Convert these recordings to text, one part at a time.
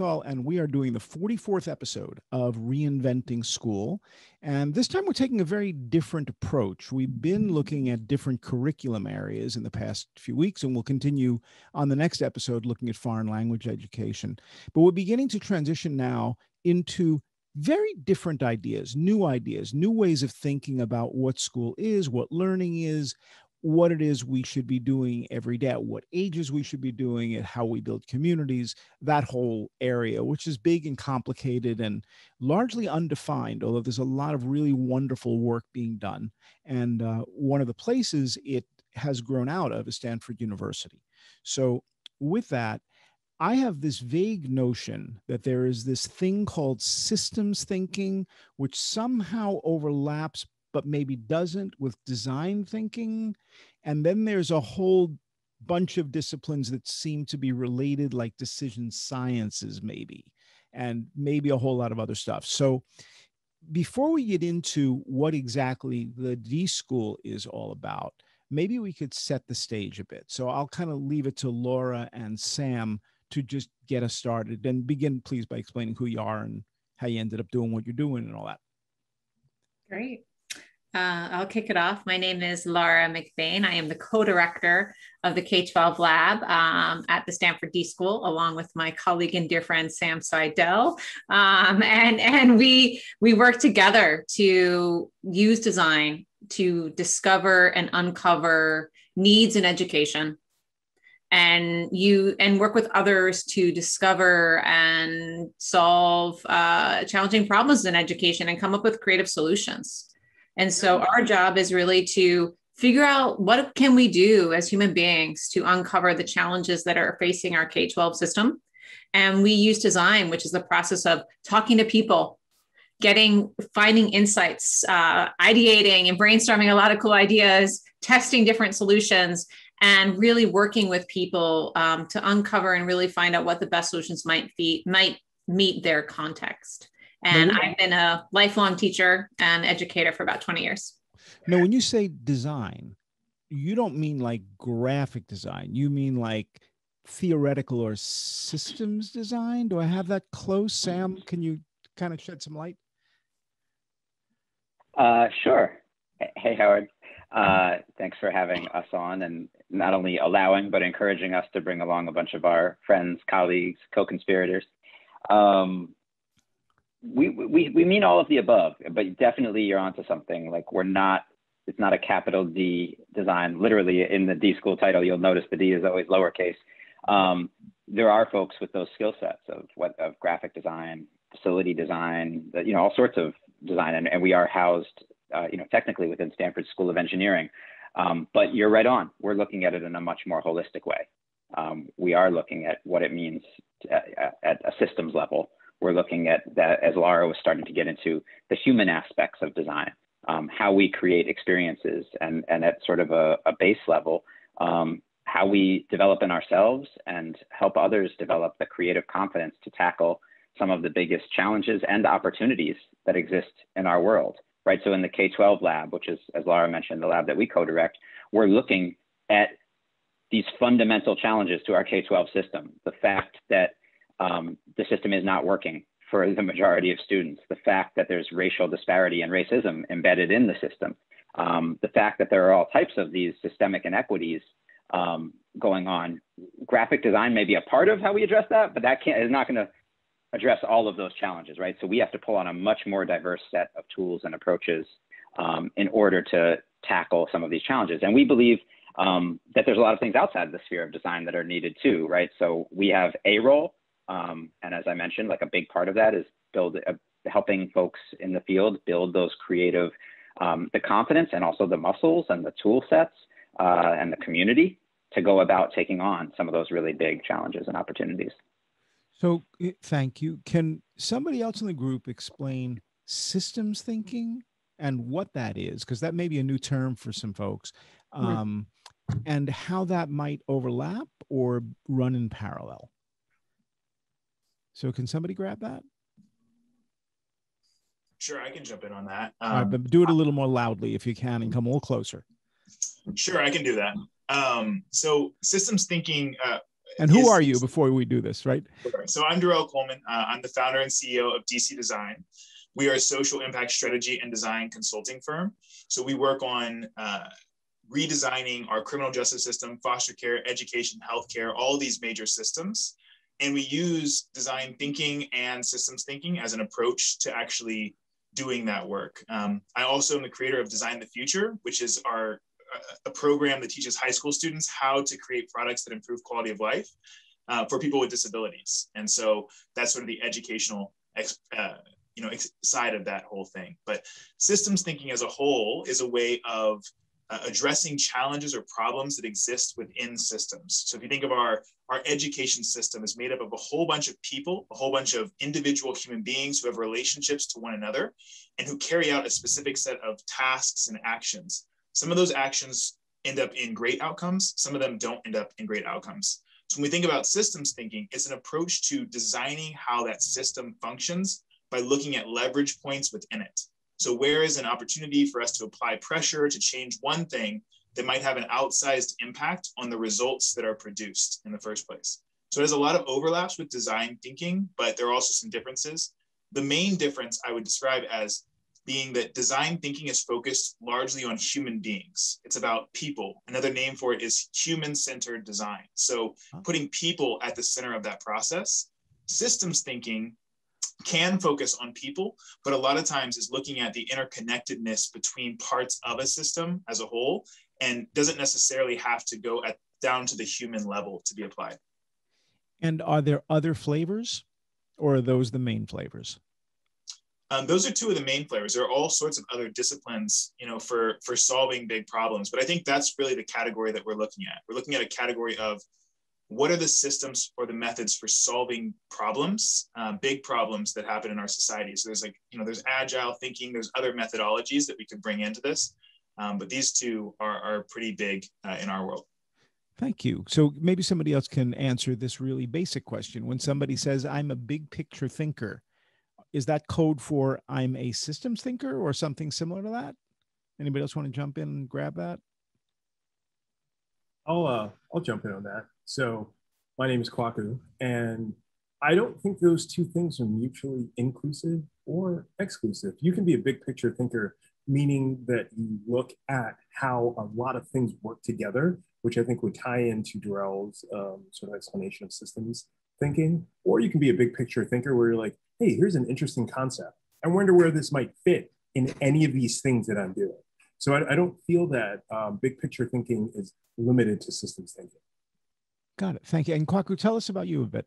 And we are doing the 44th episode of Reinventing School. And this time we're taking a very different approach. We've been looking at different curriculum areas in the past few weeks, and we'll continue on the next episode looking at foreign language education. But we're beginning to transition now into very different ideas, new ideas, new ways of thinking about what school is, what learning is, what it is we should be doing every day, at what ages we should be doing it, how we build communities, that whole area, which is big and complicated and largely undefined, although there's a lot of really wonderful work being done. And uh, one of the places it has grown out of is Stanford University. So, with that, I have this vague notion that there is this thing called systems thinking, which somehow overlaps but maybe doesn't with design thinking. And then there's a whole bunch of disciplines that seem to be related, like decision sciences, maybe, and maybe a whole lot of other stuff. So, before we get into what exactly the D School is all about, maybe we could set the stage a bit. So, I'll kind of leave it to Laura and Sam to just get us started and begin, please, by explaining who you are and how you ended up doing what you're doing and all that. Great. Uh, I'll kick it off. My name is Laura McBain. I am the co-director of the K-12 lab um, at the Stanford D School, along with my colleague and dear friend Sam Seidel. Um, and and we we work together to use design to discover and uncover needs in education and you and work with others to discover and solve uh, challenging problems in education and come up with creative solutions and so our job is really to figure out what can we do as human beings to uncover the challenges that are facing our K-12 system. And we use design, which is the process of talking to people, getting, finding insights, uh, ideating and brainstorming a lot of cool ideas, testing different solutions, and really working with people um, to uncover and really find out what the best solutions might be, might meet their context. And I've been a lifelong teacher and educator for about 20 years. Now, when you say design, you don't mean like graphic design. You mean like theoretical or systems design? Do I have that close? Sam, can you kind of shed some light? Uh, sure. Hey, Howard. Uh, thanks for having us on and not only allowing, but encouraging us to bring along a bunch of our friends, colleagues, co conspirators. Um, we, we, we mean all of the above, but definitely you're onto something. Like we're not, it's not a capital D design. Literally in the D school title, you'll notice the D is always lowercase. Um, there are folks with those skill sets of what of graphic design, facility design, you know, all sorts of design, and, and we are housed, uh, you know, technically within Stanford School of Engineering. Um, but you're right on. We're looking at it in a much more holistic way. Um, we are looking at what it means to, at, at a systems level we're looking at that as Laura was starting to get into the human aspects of design, um, how we create experiences, and, and at sort of a, a base level, um, how we develop in ourselves and help others develop the creative confidence to tackle some of the biggest challenges and opportunities that exist in our world. Right. So in the K-12 lab, which is, as Laura mentioned, the lab that we co-direct, we're looking at these fundamental challenges to our K-12 system. The fact that um, the system is not working for the majority of students. The fact that there's racial disparity and racism embedded in the system. Um, the fact that there are all types of these systemic inequities um, going on. Graphic design may be a part of how we address that, but that can't, is not going to address all of those challenges, right? So we have to pull on a much more diverse set of tools and approaches um, in order to tackle some of these challenges. And we believe um, that there's a lot of things outside the sphere of design that are needed too, right? So we have a role um, and as I mentioned, like a big part of that is build uh, helping folks in the field build those creative, um, the confidence and also the muscles and the tool sets uh, and the community to go about taking on some of those really big challenges and opportunities. So, thank you. Can somebody else in the group explain systems thinking and what that is? Because that may be a new term for some folks, um, and how that might overlap or run in parallel. So can somebody grab that? Sure, I can jump in on that. Um, right, but do it a little more loudly if you can and come a little closer. Sure, I can do that. Um, so systems thinking, uh, And who is- are you before we do this, right? So I'm Darrell Coleman. Uh, I'm the founder and CEO of DC Design. We are a social impact strategy and design consulting firm. So we work on uh, redesigning our criminal justice system, foster care, education, healthcare, all these major systems. And we use design thinking and systems thinking as an approach to actually doing that work. Um, I also am the creator of Design the Future, which is our uh, a program that teaches high school students how to create products that improve quality of life uh, for people with disabilities. And so that's sort of the educational uh, you know side of that whole thing. But systems thinking as a whole is a way of uh, addressing challenges or problems that exist within systems. So if you think of our our education system is made up of a whole bunch of people, a whole bunch of individual human beings who have relationships to one another and who carry out a specific set of tasks and actions. Some of those actions end up in great outcomes, some of them don't end up in great outcomes. So when we think about systems thinking, it's an approach to designing how that system functions by looking at leverage points within it. So where is an opportunity for us to apply pressure to change one thing that might have an outsized impact on the results that are produced in the first place? So there's a lot of overlaps with design thinking, but there are also some differences. The main difference I would describe as being that design thinking is focused largely on human beings. It's about people. Another name for it is human centered design. So putting people at the center of that process. Systems thinking can focus on people, but a lot of times is looking at the interconnectedness between parts of a system as a whole and doesn't necessarily have to go at down to the human level to be applied. And are there other flavors or are those the main flavors? Um, those are two of the main flavors. There are all sorts of other disciplines, you know, for for solving big problems. But I think that's really the category that we're looking at. We're looking at a category of what are the systems or the methods for solving problems, uh, big problems that happen in our society. So there's like, you know, there's agile thinking. There's other methodologies that we could bring into this, um, but these two are are pretty big uh, in our world. Thank you. So maybe somebody else can answer this really basic question. When somebody says, I'm a big picture thinker, is that code for I'm a systems thinker or something similar to that? Anybody else want to jump in and grab that? I'll uh, I'll jump in on that. So my name is Kwaku, and I don't think those two things are mutually inclusive or exclusive. You can be a big picture thinker, meaning that you look at how a lot of things work together, which I think would tie into Darrell's um, sort of explanation of systems thinking. Or you can be a big picture thinker where you're like, hey, here's an interesting concept. I wonder where this might fit in any of these things that I'm doing. So I, I don't feel that um, big picture thinking is limited to systems thinking. Got it. Thank you. And Kwaku, tell us about you a bit.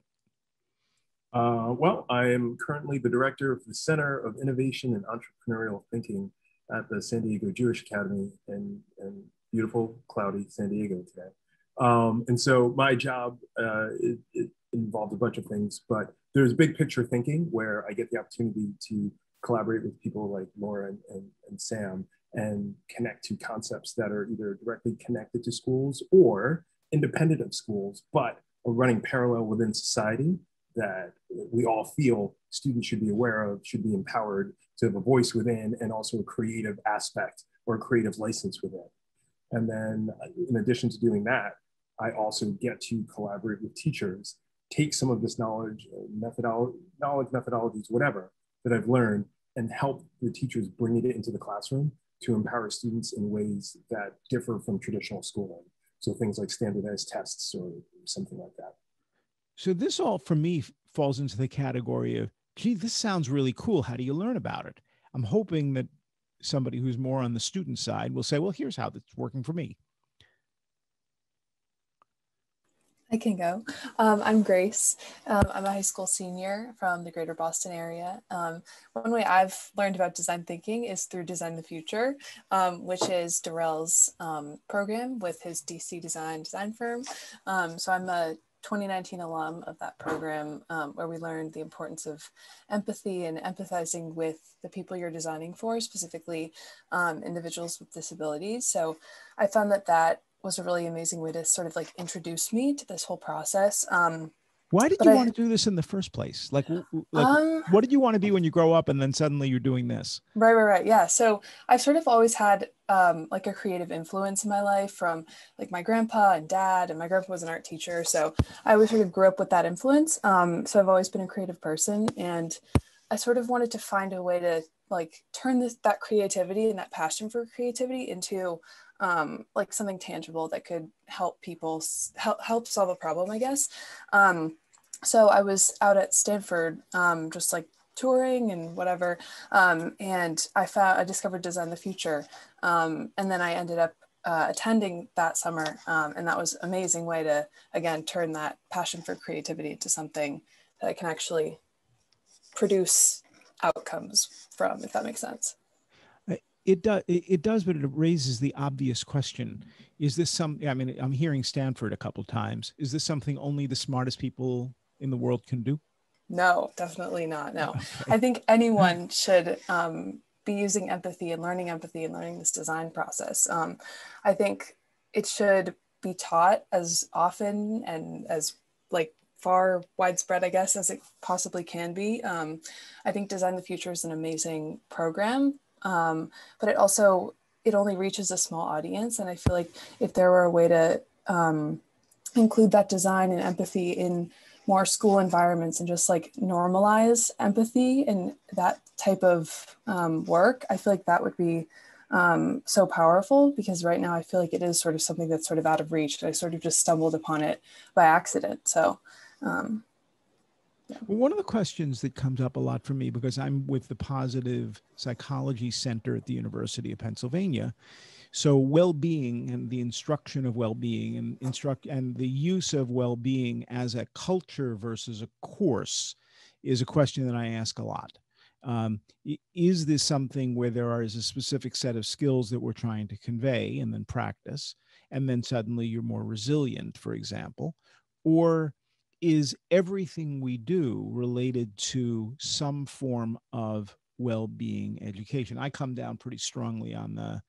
Uh, well, I am currently the director of the Center of Innovation and Entrepreneurial Thinking at the San Diego Jewish Academy in, in beautiful, cloudy San Diego today. Um, and so my job uh, it, it involved a bunch of things, but there's big picture thinking where I get the opportunity to collaborate with people like Laura and, and, and Sam and connect to concepts that are either directly connected to schools or independent of schools, but are running parallel within society that we all feel students should be aware of, should be empowered to have a voice within, and also a creative aspect or a creative license within. And then, uh, in addition to doing that, I also get to collaborate with teachers, take some of this knowledge, uh, methodolo- knowledge, methodologies, whatever that I've learned, and help the teachers bring it into the classroom to empower students in ways that differ from traditional schooling. So things like standardized tests or something like that. So this all for me falls into the category of, gee, this sounds really cool. How do you learn about it? I'm hoping that somebody who's more on the student side will say, well, here's how that's working for me. I can go. Um, I'm Grace. Um, I'm a high school senior from the greater Boston area. Um, one way I've learned about design thinking is through Design the Future, um, which is Darrell's um, program with his DC design design firm. Um, so I'm a 2019 alum of that program where we learned the importance of empathy and empathizing with the people you're designing for, specifically individuals with disabilities. So I found that that was a really amazing way to sort of like introduce me to this whole process. Um, Why did you I, want to do this in the first place? Like, like um, what did you want to be when you grow up and then suddenly you're doing this? Right, right, right. Yeah. So I've sort of always had um, like a creative influence in my life from like my grandpa and dad, and my grandpa was an art teacher. So I always sort of grew up with that influence. Um, so I've always been a creative person. And I sort of wanted to find a way to like turn this, that creativity and that passion for creativity into um, like something tangible that could help people help, help solve a problem, I guess. Um, so I was out at Stanford, um, just like touring and whatever. Um, and I found, I discovered Design the Future. Um, and then I ended up uh, attending that summer. Um, and that was amazing way to, again, turn that passion for creativity into something that I can actually produce outcomes from, if that makes sense. It does. It does, but it raises the obvious question: Is this some? I mean, I'm hearing Stanford a couple times. Is this something only the smartest people in the world can do? No, definitely not. No, okay. I think anyone should um, be using empathy and learning empathy and learning this design process. Um, I think it should be taught as often and as like far widespread, I guess, as it possibly can be. Um, I think Design the Future is an amazing program um, but it also it only reaches a small audience. And i feel like if there were a way to um, include that design and empathy in more school environments and just like normalize empathy and that type of um, work i feel like that would be um, so powerful because right now i feel like it is sort of something that's sort of out of reach. I sort of just stumbled upon it by accident. So um, well, one of the questions that comes up a lot for me because I'm with the Positive Psychology Center at the University of Pennsylvania. So well-being and the instruction of well-being and instruct and the use of well-being as a culture versus a course is a question that I ask a lot. Um, is this something where there is a specific set of skills that we're trying to convey and then practice, and then suddenly you're more resilient, for example, or is everything we do related to some form of well-being education. I come down pretty strongly on the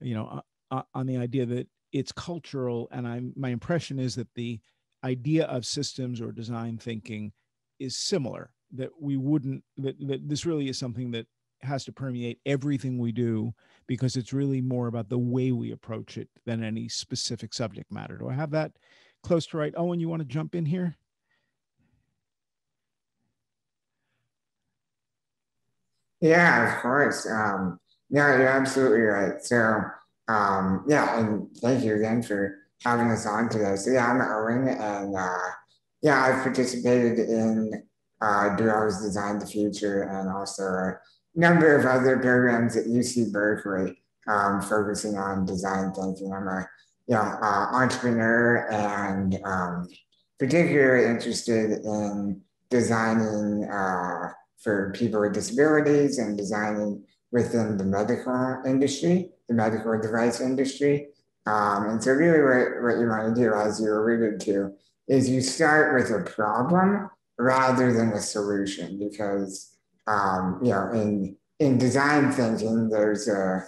you know uh, uh, on the idea that it's cultural and i'm my impression is that the idea of systems or design thinking is similar that we wouldn't that, that this really is something that has to permeate everything we do because it's really more about the way we approach it than any specific subject matter. Do i have that close to right? Owen you want to jump in here Yeah, of course. Um, yeah, you're absolutely right. So, um, yeah, and thank you again for having us on today. So, yeah, I'm Owen, and uh, yeah, I've participated in uh, Duos Design the Future and also a number of other programs at UC Berkeley um, focusing on design thinking. I'm a you know, uh, entrepreneur and um, particularly interested in designing uh, for people with disabilities and designing within the medical industry, the medical device industry. Um, and so really what, what you want to do, as you alluded to, is you start with a problem rather than a solution because, um, you know, in, in design thinking, there's a,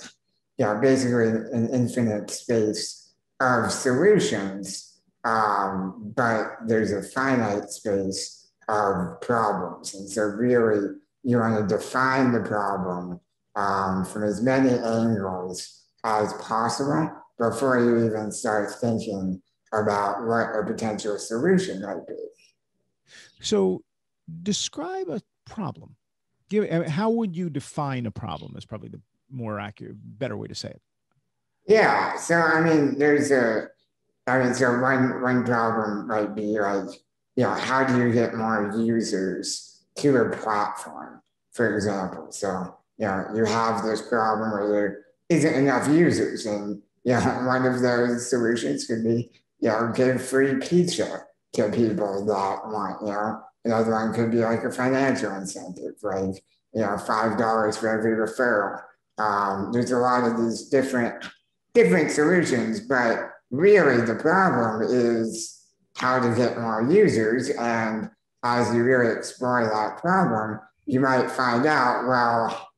you know, basically an infinite space of solutions, um, but there's a finite space of problems. And so really you want to define the problem um, from as many angles as possible before you even start thinking about what a potential solution might be. So describe a problem. Give, how would you define a problem is probably the more accurate, better way to say it. Yeah. So, I mean, there's a, I mean, so one, one problem might be like, you know, how do you get more users to a platform, for example? So, you know, you have this problem where there isn't enough users. And, you know, one of those solutions could be, you know, give free pizza to people that want, you know, another one could be like a financial incentive, like, you know, $5 for every referral. Um, there's a lot of these different, different solutions, but really the problem is how to get more users. And as you really explore that problem, you might find out, well,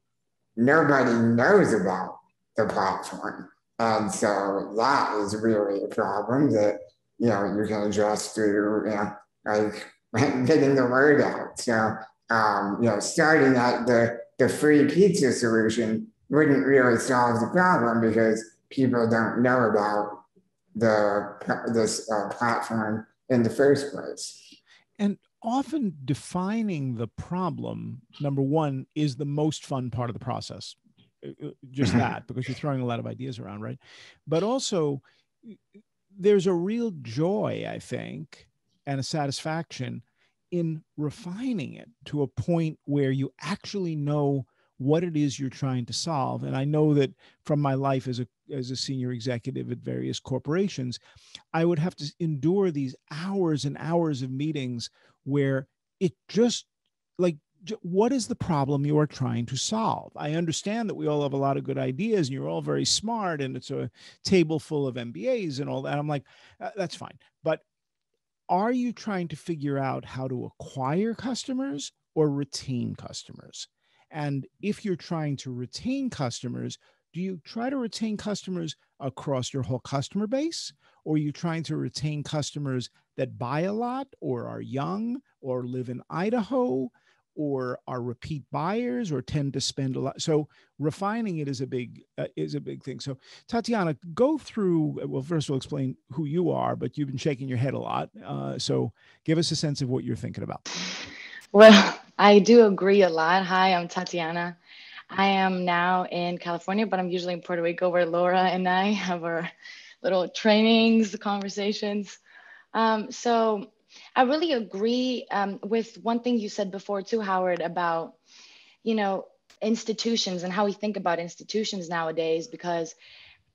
nobody knows about the platform. And so that is really a problem that, you know, you can address through, you know, like getting the word out. So, um, you know, starting at the, the free pizza solution wouldn't really solve the problem because people don't know about the this uh, platform in the first place. And often defining the problem, number one, is the most fun part of the process. Uh, uh, just mm-hmm. that, because you're throwing a lot of ideas around, right? But also, there's a real joy, I think, and a satisfaction in refining it to a point where you actually know what it is you're trying to solve. And i know that from my life as a as a senior executive at various corporations i would have to endure these hours and hours of meetings where it just like what is the problem you are trying to solve? I understand that we all have a lot of good ideas and you're all very smart and it's a table full of mbas and all that. I'm like uh, that's fine. But are you trying to figure out how to acquire customers or retain customers? And if you're trying to retain customers, do you try to retain customers across your whole customer base? Or are you trying to retain customers that buy a lot or are young or live in Idaho or are repeat buyers or tend to spend a lot? So refining it is a big uh, is a big thing. So tatiana go through well first we'll explain who you are but you've been shaking your head a lot. Uh, so give us a sense of what you're thinking about. Well i do agree a lot. Hi i'm tatiana. I am now in california but i'm usually in puerto rico where laura and i have our little trainings conversations. Um, so I really agree um, with one thing you said before too, Howard, about you know institutions and how we think about institutions nowadays, because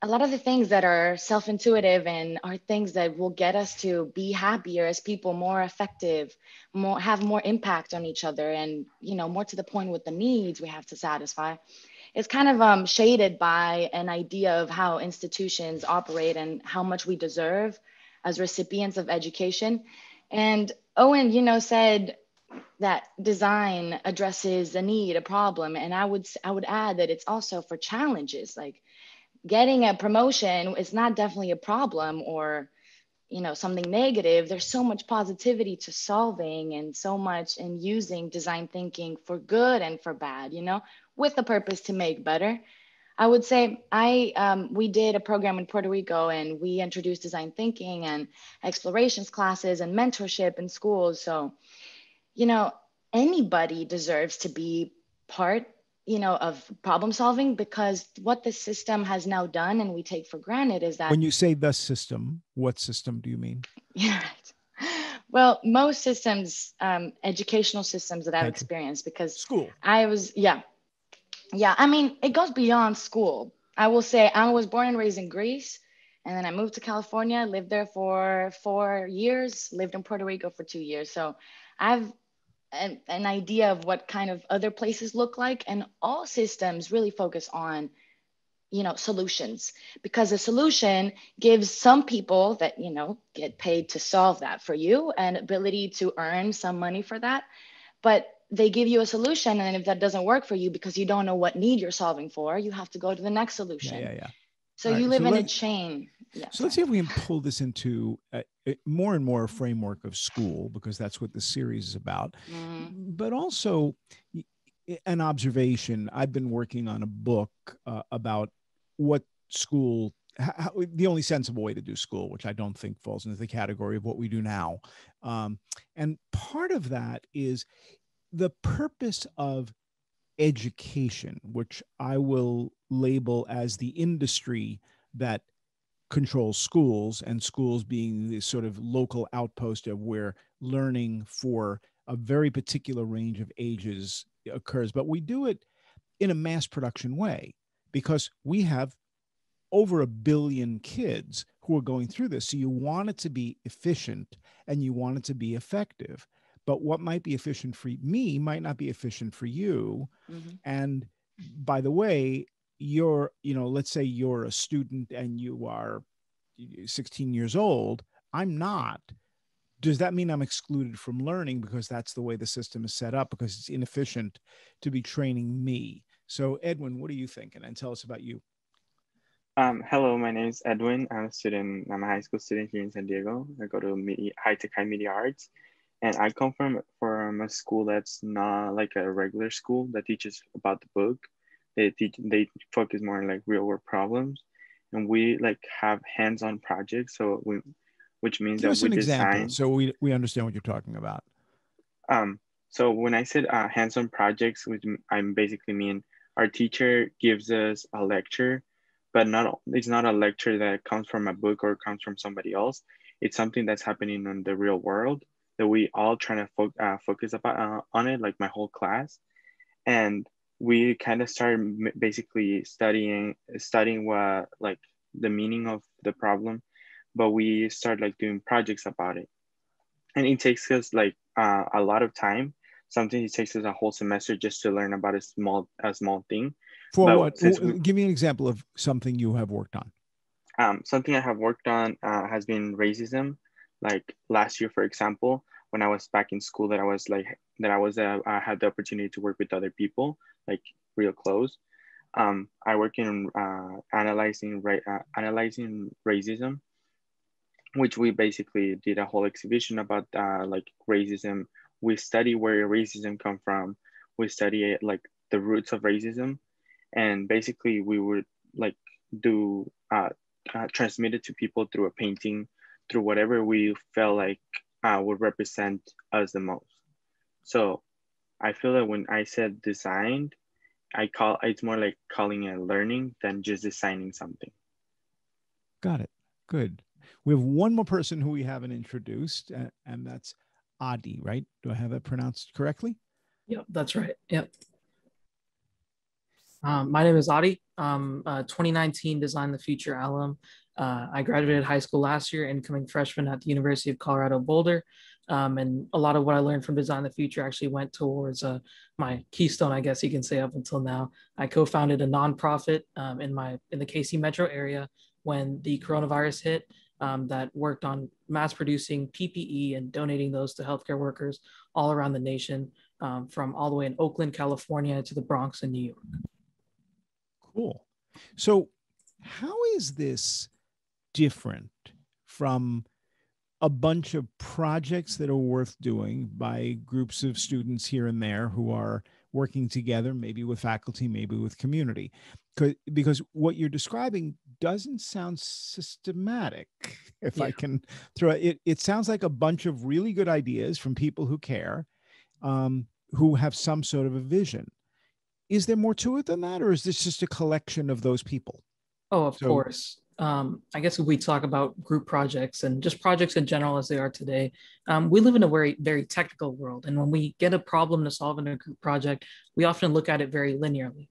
a lot of the things that are self-intuitive and are things that will get us to be happier as people, more effective, more have more impact on each other, and you know more to the point with the needs we have to satisfy. It's kind of um, shaded by an idea of how institutions operate and how much we deserve as recipients of education and Owen, you know, said that design addresses a need, a problem, and I would I would add that it's also for challenges. Like getting a promotion is not definitely a problem or you know something negative there's so much positivity to solving and so much in using design thinking for good and for bad you know with the purpose to make better I would say I um, we did a program in Puerto Rico and we introduced design thinking and explorations classes and mentorship in schools. So, you know, anybody deserves to be part, you know, of problem solving because what the system has now done and we take for granted is that when you say the system, what system do you mean? Yeah. Well, most systems, um, educational systems that I've Thank experienced, because school. I was, yeah, yeah, I mean, it goes beyond school. I will say I was born and raised in Greece, and then I moved to California, lived there for four years, lived in Puerto Rico for two years. So I've an, an idea of what kind of other places look like, and all systems really focus on you know solutions because a solution gives some people that you know get paid to solve that for you an ability to earn some money for that but they give you a solution and if that doesn't work for you because you don't know what need you're solving for you have to go to the next solution yeah yeah, yeah. so you live so in a chain yeah, so let's see if we can pull this into a, a more and more a framework of school because that's what the series is about mm-hmm. but also an observation i've been working on a book uh, about what school how, the only sensible way to do school, which I don't think falls into the category of what we do now. Um, and part of that is the purpose of education, which I will label as the industry that controls schools, and schools being the sort of local outpost of where learning for a very particular range of ages occurs. But we do it in a mass production way because we have over a billion kids who are going through this. So you want it to be efficient and you want it to be effective but what might be efficient for me might not be efficient for you mm-hmm. and by the way you're you know let's say you're a student and you are 16 years old i'm not does that mean i'm excluded from learning because that's the way the system is set up because it's inefficient to be training me so edwin what are you thinking and tell us about you um, hello, my name is Edwin. I'm a student. I'm a high school student here in San Diego. I go to media, high tech high media arts, and I come from from a school that's not like a regular school that teaches about the book. They teach they focus more on like real world problems, and we like have hands on projects. So we, which means Give that we an design. example so we we understand what you're talking about. Um, so when I said uh, hands on projects, which I'm basically mean our teacher gives us a lecture, but not it's not a lecture that comes from a book or comes from somebody else. It's something that's happening in the real world that we all trying to fo- uh, focus about uh, on it, like my whole class, and we kind of started basically studying studying what like the meaning of the problem, but we started like doing projects about it, and it takes us like uh, a lot of time. Sometimes it takes us a whole semester just to learn about a small a small thing. For But what? since w- we- Give me an example of something you have worked on. um, something I have worked on uh, has been racism. Like last year, for example, when I was back in school, that I was like that I was uh, I had the opportunity to work with other people, like real close. Um, I work in uh, analyzing ra- uh, analyzing racism, which we basically did a whole exhibition about uh, like racism. We study where racism come from. We study like the roots of racism, and basically we would like do uh, uh, transmit it to people through a painting, through whatever we felt like uh, would represent us the most. So I feel that when I said designed, I call it's more like calling it learning than just designing something. Got it. Good. We have one more person who we haven't introduced, and that's Adi, right? Do I have that pronounced correctly? Yep, that's right. Yep. Um, my name is Adi. Um, uh, 2019 Design the Future alum. Uh, I graduated high school last year, incoming freshman at the University of Colorado Boulder. Um, and a lot of what I learned from Design the Future actually went towards uh, my keystone, I guess you can say, up until now. I co-founded a nonprofit um, in my in the KC metro area when the coronavirus hit. Um, that worked on mass producing PPE and donating those to healthcare workers all around the nation, um, from all the way in Oakland, California to the Bronx in New York. Cool. So, how is this different from a bunch of projects that are worth doing by groups of students here and there who are working together, maybe with faculty, maybe with community. Because what you're describing doesn't sound systematic, if I can throw it. It sounds like a bunch of really good ideas from people who care, um, who have some sort of a vision is there more to it than that or is this just a collection of those people Oh, of So- course. Um, I guess if we talk about group projects and just projects in general as they are today, um, we live in a very, very technical world. And when we get a problem to solve in a group project, we often look at it very linearly.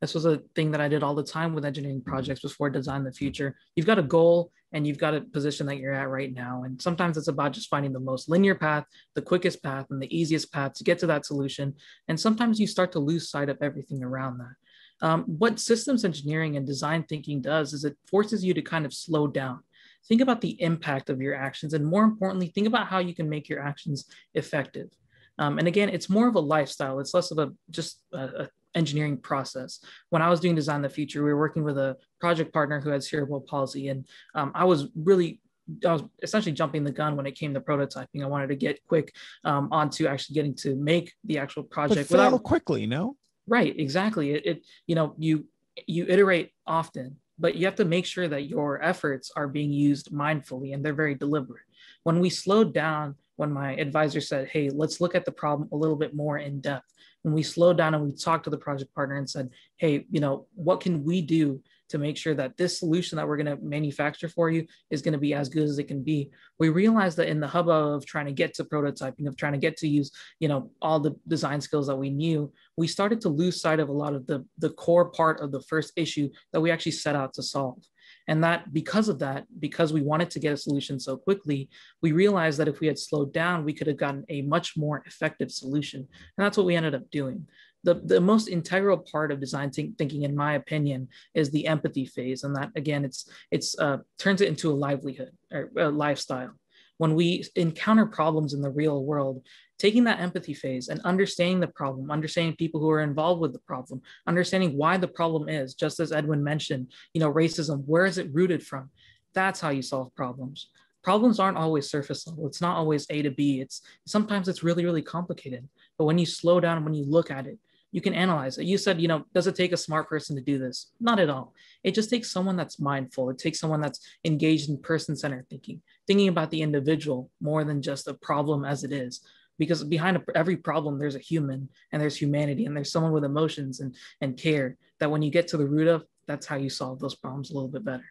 This was a thing that I did all the time with engineering projects before Design the Future. You've got a goal and you've got a position that you're at right now. And sometimes it's about just finding the most linear path, the quickest path, and the easiest path to get to that solution. And sometimes you start to lose sight of everything around that. Um, what systems engineering and design thinking does is it forces you to kind of slow down. Think about the impact of your actions, and more importantly, think about how you can make your actions effective. Um, and again, it's more of a lifestyle. It's less of a just a, a engineering process. When I was doing design the future, we were working with a project partner who had cerebral palsy, and um, I was really I was essentially jumping the gun when it came to prototyping. I wanted to get quick um, onto actually getting to make the actual but project fail without quickly no Right, exactly. It, it you know you you iterate often, but you have to make sure that your efforts are being used mindfully and they're very deliberate. When we slowed down, when my advisor said, "Hey, let's look at the problem a little bit more in depth," when we slowed down and we talked to the project partner and said, "Hey, you know, what can we do to make sure that this solution that we're going to manufacture for you is going to be as good as it can be?" We realized that in the hub of trying to get to prototyping, of trying to get to use, you know, all the design skills that we knew, we started to lose sight of a lot of the, the core part of the first issue that we actually set out to solve. And that because of that, because we wanted to get a solution so quickly, we realized that if we had slowed down, we could have gotten a much more effective solution. And that's what we ended up doing. The, the most integral part of design think, thinking, in my opinion, is the empathy phase. And that again, it's it's uh, turns it into a livelihood or a lifestyle. When we encounter problems in the real world, taking that empathy phase and understanding the problem, understanding people who are involved with the problem, understanding why the problem is, just as Edwin mentioned, you know, racism, where is it rooted from? That's how you solve problems. problems aren't always surface level. It's not always A to B. It's sometimes it's really, really complicated. But when you slow down, when you look at it, you can analyze it. You said, you know, does it take a smart person to do this? Not at all. It just takes someone that's mindful. It takes someone that's engaged in person centered thinking, thinking about the individual more than just a problem as it is. Because behind every problem, there's a human and there's humanity and there's someone with emotions and, and care that when you get to the root of, that's how you solve those problems a little bit better.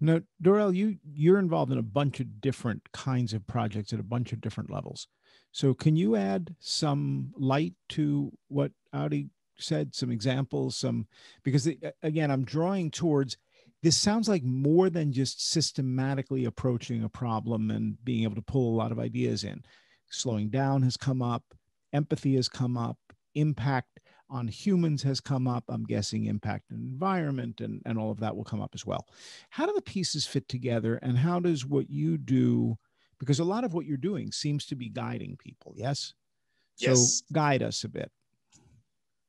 Now, Darrell, you you're involved in a bunch of different kinds of projects at a bunch of different levels. So, can you add some light to what Adi said? Some examples, some because again, I'm drawing towards this sounds like more than just systematically approaching a problem and being able to pull a lot of ideas in. Slowing down has come up, empathy has come up, impact on humans has come up. I'm guessing impact and environment and, and all of that will come up as well. How do the pieces fit together and how does what you do, because a lot of what you're doing seems to be guiding people, yes? So yes. guide us a bit.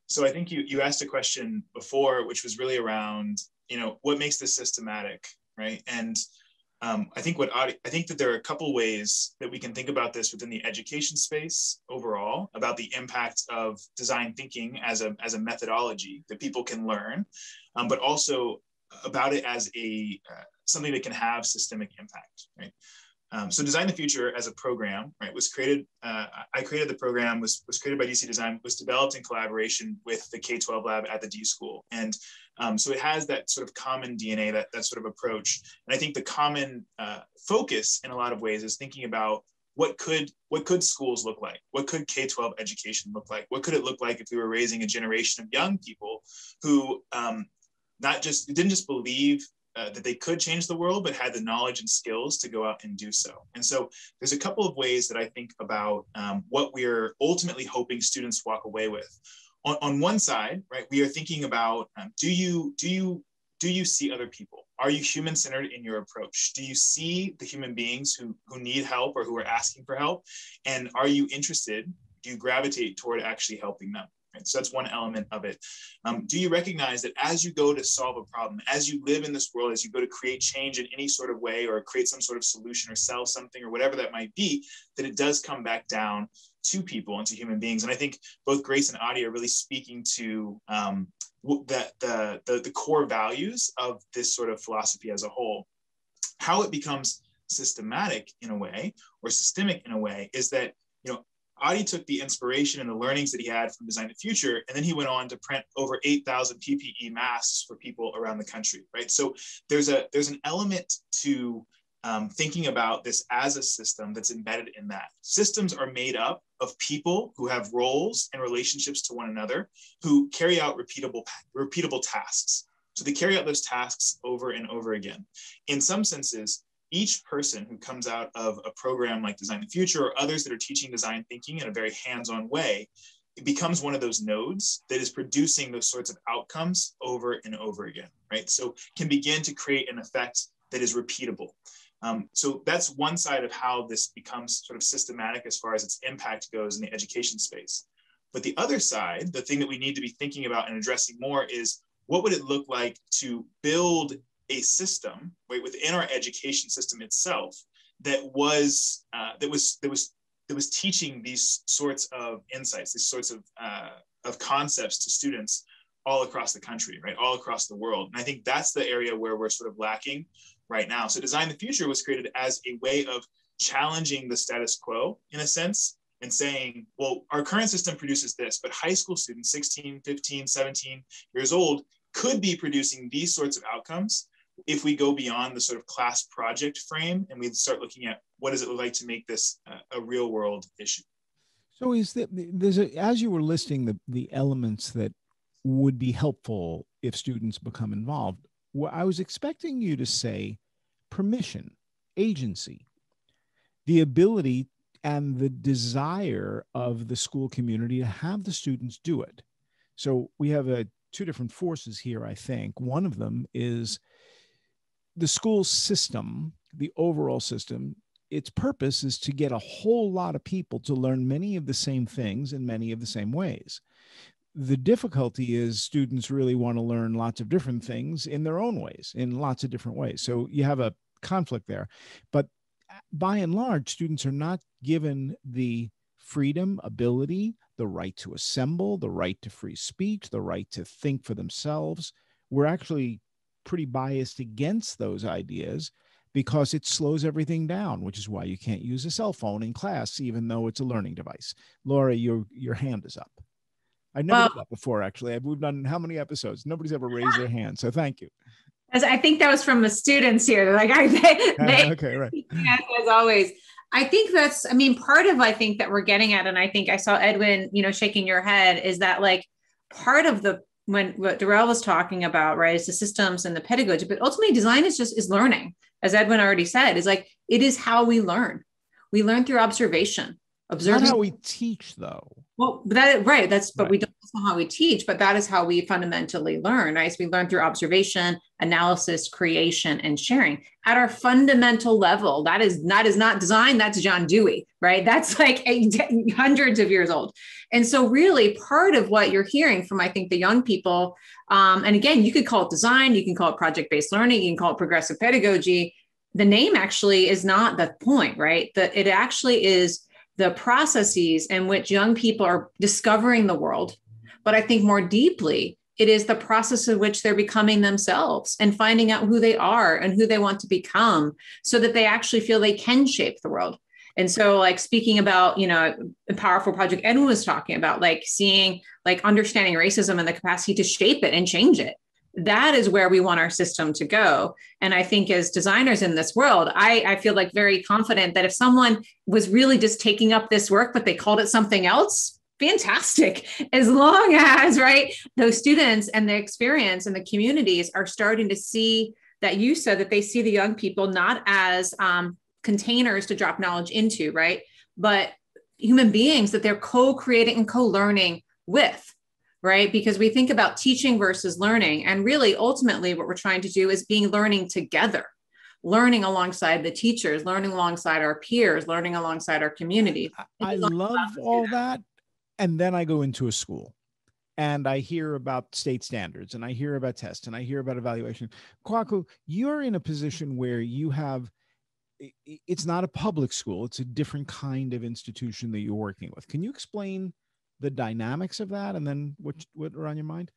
So I think you, you asked a question before, which was really around, you know, what makes this systematic, right? And um, I think what I think that there are a couple ways that we can think about this within the education space overall about the impact of design thinking as a as a methodology that people can learn, um, but also about it as a uh, something that can have systemic impact. Right. Um, so Design the Future as a program, right, was created, uh, I created the program, was, was created by DC Design, was developed in collaboration with the K-12 lab at the D School. And um, so it has that sort of common DNA, that, that sort of approach. And I think the common uh, focus in a lot of ways is thinking about what could what could schools look like what could k-12 education look like what could it look like if we were raising a generation of young people who um, not just didn't just believe uh, that they could change the world, but had the knowledge and skills to go out and do so. And so there's a couple of ways that I think about um, what we're ultimately hoping students walk away with. On, on one side, right, we are thinking about um, do you do you do you see other people? Are you human centered in your approach? Do you see the human beings who, who need help or who are asking for help? And are you interested? Do you gravitate toward actually helping them? Right? So that's one element of it. Um, do you recognize that as you go to solve a problem, as you live in this world, as you go to create change in any sort of way or create some sort of solution or sell something or whatever that might be, that it does come back down to people and to human beings. And I think both Grace and Adi are really speaking to um, the, the, the core values of this sort of philosophy as a whole. How it becomes systematic in a way or systemic in a way is that you know Adi took the inspiration and the learnings that he had from Design the Future, and then he went on to print over 8,000 PPE masks for people around the country, right? So there's a there's an element to um, thinking about this as a system that's embedded in that. Systems are made up of people who have roles and relationships to one another, who carry out repeatable repeatable tasks. So they carry out those tasks over and over again. In some senses, each person who comes out of a program like Design the Future or others that are teaching design thinking in a very hands-on way, it becomes one of those nodes that is producing those sorts of outcomes over and over again, right? So can begin to create an effect that is repeatable. Um, so that's one side of how this becomes sort of systematic as far as its impact goes in the education space. But the other side, the thing that we need to be thinking about and addressing more is what would it look like to build a system right, within our education system itself that was uh, that was that was that was teaching these sorts of insights, these sorts of uh, of concepts to students all across the country, right, all across the world. And I think that's the area where we're sort of lacking right now. So Design the Future was created as a way of challenging the status quo in a sense and saying, well, our current system produces this, but high school students, 16, 15, 17 years old, could be producing these sorts of outcomes if we go beyond the sort of class project frame and we start looking at what does it look like to make this a, a real world issue. So is that there's a, as you were listing the, the elements that would be helpful if students become involved, well, I was expecting you to say permission, agency, the ability and the desire of the school community to have the students do it. So we have a, two different forces here, I think. One of them is the school system, the overall system, its purpose is to get a whole lot of people to learn many of the same things in many of the same ways. The difficulty is students really want to learn lots of different things in their own ways, in lots of different ways. So you have a conflict there. But uh, by and large, students are not given the freedom, ability, the right to assemble, the right to free speech, the right to think for themselves. We're actually pretty biased against those ideas because it slows everything down, which is why you can't use a cell phone in class, even though it's a learning device. Laura, your your hand is up. I never well, did that before, actually. We've done how many episodes? Nobody's ever raised their hand. So thank you. As I think that was from the students here. Like, I, they, they okay, right. As always. I think that's, I mean, part of I think that we're getting at, and I think I saw Edwin, you know, shaking your head, is that like part of the when what Darrell was talking about, right, is the systems and the pedagogy, but ultimately design is just is learning, as Edwin already said, is like it is how we learn. We learn through observation. Observing how we teach, though. Well, that right. That's but right. we don't know how we teach, but that is how we fundamentally learn, right? So we learn through observation, analysis, creation, and sharing. At our fundamental level, that is that is not design, that's John Dewey, right? That's like hundreds of years old. And so, really, part of what you're hearing from, I think, the young people, um, and again, you could call it design, you can call it project-based learning, you can call it progressive pedagogy. The name actually is not the point, right? That it actually is the processes in which young people are discovering the world. But I think more deeply, it is the process of which they're becoming themselves and finding out who they are and who they want to become so that they actually feel they can shape the world. And so, like speaking about, you know, a powerful project Edwin was talking about, like seeing, like understanding racism and the capacity to shape it and change it that is where we want our system to go. And i think as designers in this world I, I feel like very confident that if someone was really just taking up this work but they called it something else fantastic. As long as right those students and the experience and the communities are starting to see that you said that they see the young people not as um, containers to drop knowledge into right but human beings that they're co-creating and co-learning with right? Because we think about teaching versus learning. And really, ultimately, what we're trying to do is being learning together, learning alongside the teachers, learning alongside our peers, learning alongside our community. I love all that. And then I go into a school and I hear about state standards and I hear about tests and I hear about evaluation. Kwaku, you're in a position where you have it's not a public school, it's a different kind of institution that you're working with. Can you explain the dynamics of that, and then what what are on your mind?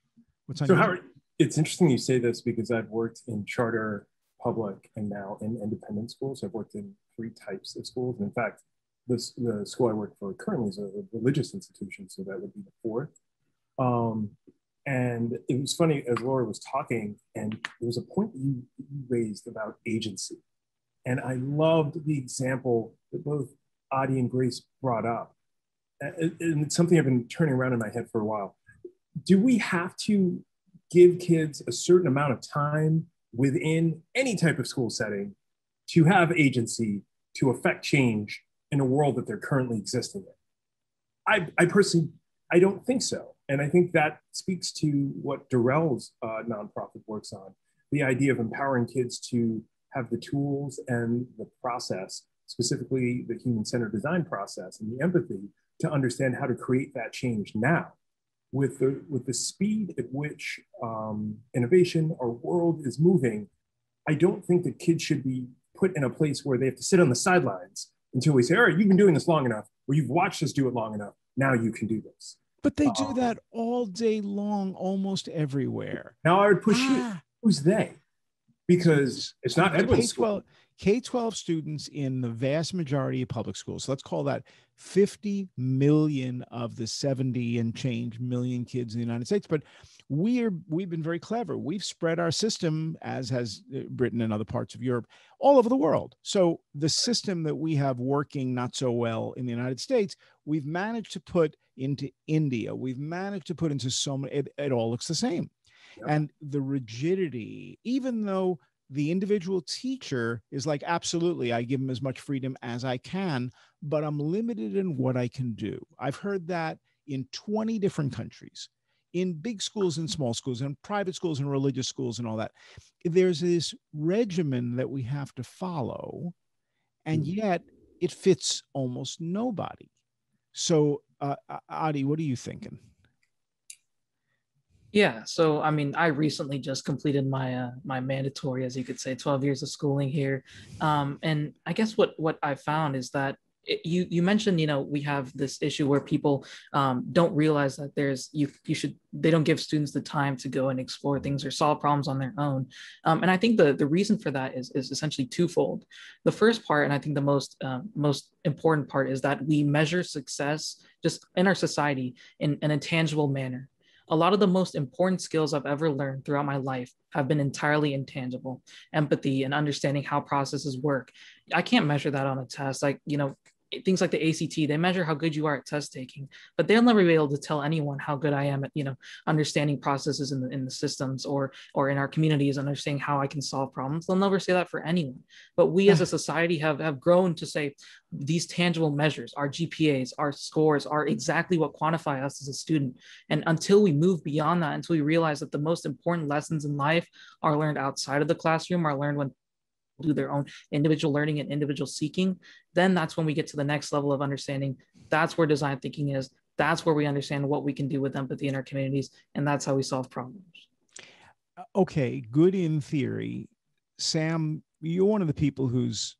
What's on so Howard, mind? it's interesting you say this because I've worked in charter, public, and now in independent schools. I've worked in three types of schools. And in fact, this the school I work for currently is a religious institution, so that would be the fourth. Um, and it was funny as Laura was talking, and there was a point you raised about agency. And I loved the example that both Adi and Grace brought up and it's something I've been turning around in my head for a while. Do we have to give kids a certain amount of time within any type of school setting to have agency to affect change in a world that they're currently existing in? I, I personally, I don't think so. And I think that speaks to what Darrell's uh, nonprofit works on the idea of empowering kids to have the tools and the process, specifically the human centered design process and the empathy to understand how to create that change now. With the, with the speed at which um, innovation, our world is moving, I don't think that kids should be put in a place where they have to sit on the sidelines until we say, all right, you've been doing this long enough, or you've watched us do it long enough. Now you can do this. But they do um, that all day long, almost everywhere. Now I would push ah. you. Who's they? Because it's not Edwin's K-12, K 12 students in the vast majority of public schools. So let's call that 50 million of the 70 and change million kids in the United States. But we're we've been very clever. We've spread our system, as has uh, Britain and other parts of Europe, all over the world. So the system that we have working not so well in the United States, we've managed to put into India. We've managed to put into so many. It, it all looks the same. Yep. And the rigidity, even though the individual teacher is like, absolutely, I give them as much freedom as I can, but I'm limited in what I can do. I've heard that in 20 different countries, in big schools and small schools, and private schools and religious schools and all that. There's this regimen that we have to follow, and mm. yet it fits almost nobody. So, uh, Adi, what are you thinking? Yeah, so I mean, I recently just completed my uh, my mandatory, as you could say, twelve years of schooling here, um, and I guess what what I found is that you you mentioned you know we have this issue where people um, don't realize that there's you you should they don't give students the time to go and explore things or solve problems on their own. Um, and i think the the reason for that is is essentially twofold. The first part and i think the most um, most important part is that we measure success just in our society in, in a tangible manner a lot of the most important skills I've ever learned throughout my life have been entirely intangible empathy and understanding how processes work. I can't measure that on a test. Like, you know, things like the ACT, they measure how good you are at test taking, but they'll never be able to tell anyone how good I am at, you know, understanding processes in the, in the systems or, or in our communities, understanding how I can solve problems. They'll never say that for anyone. But we as a society have, have grown to say these tangible measures, our GPAs, our scores are exactly what quantify us as a student. And until we move beyond that, until we realize that the most important lessons in life are learned outside of the classroom, are learned when do their own individual learning and individual seeking, then that's when we get to the next level of understanding. That's where design thinking is. That's where we understand what we can do with empathy in our communities. And that's how we solve problems. Uh, okay, good in theory. Sam, you're one of the people who's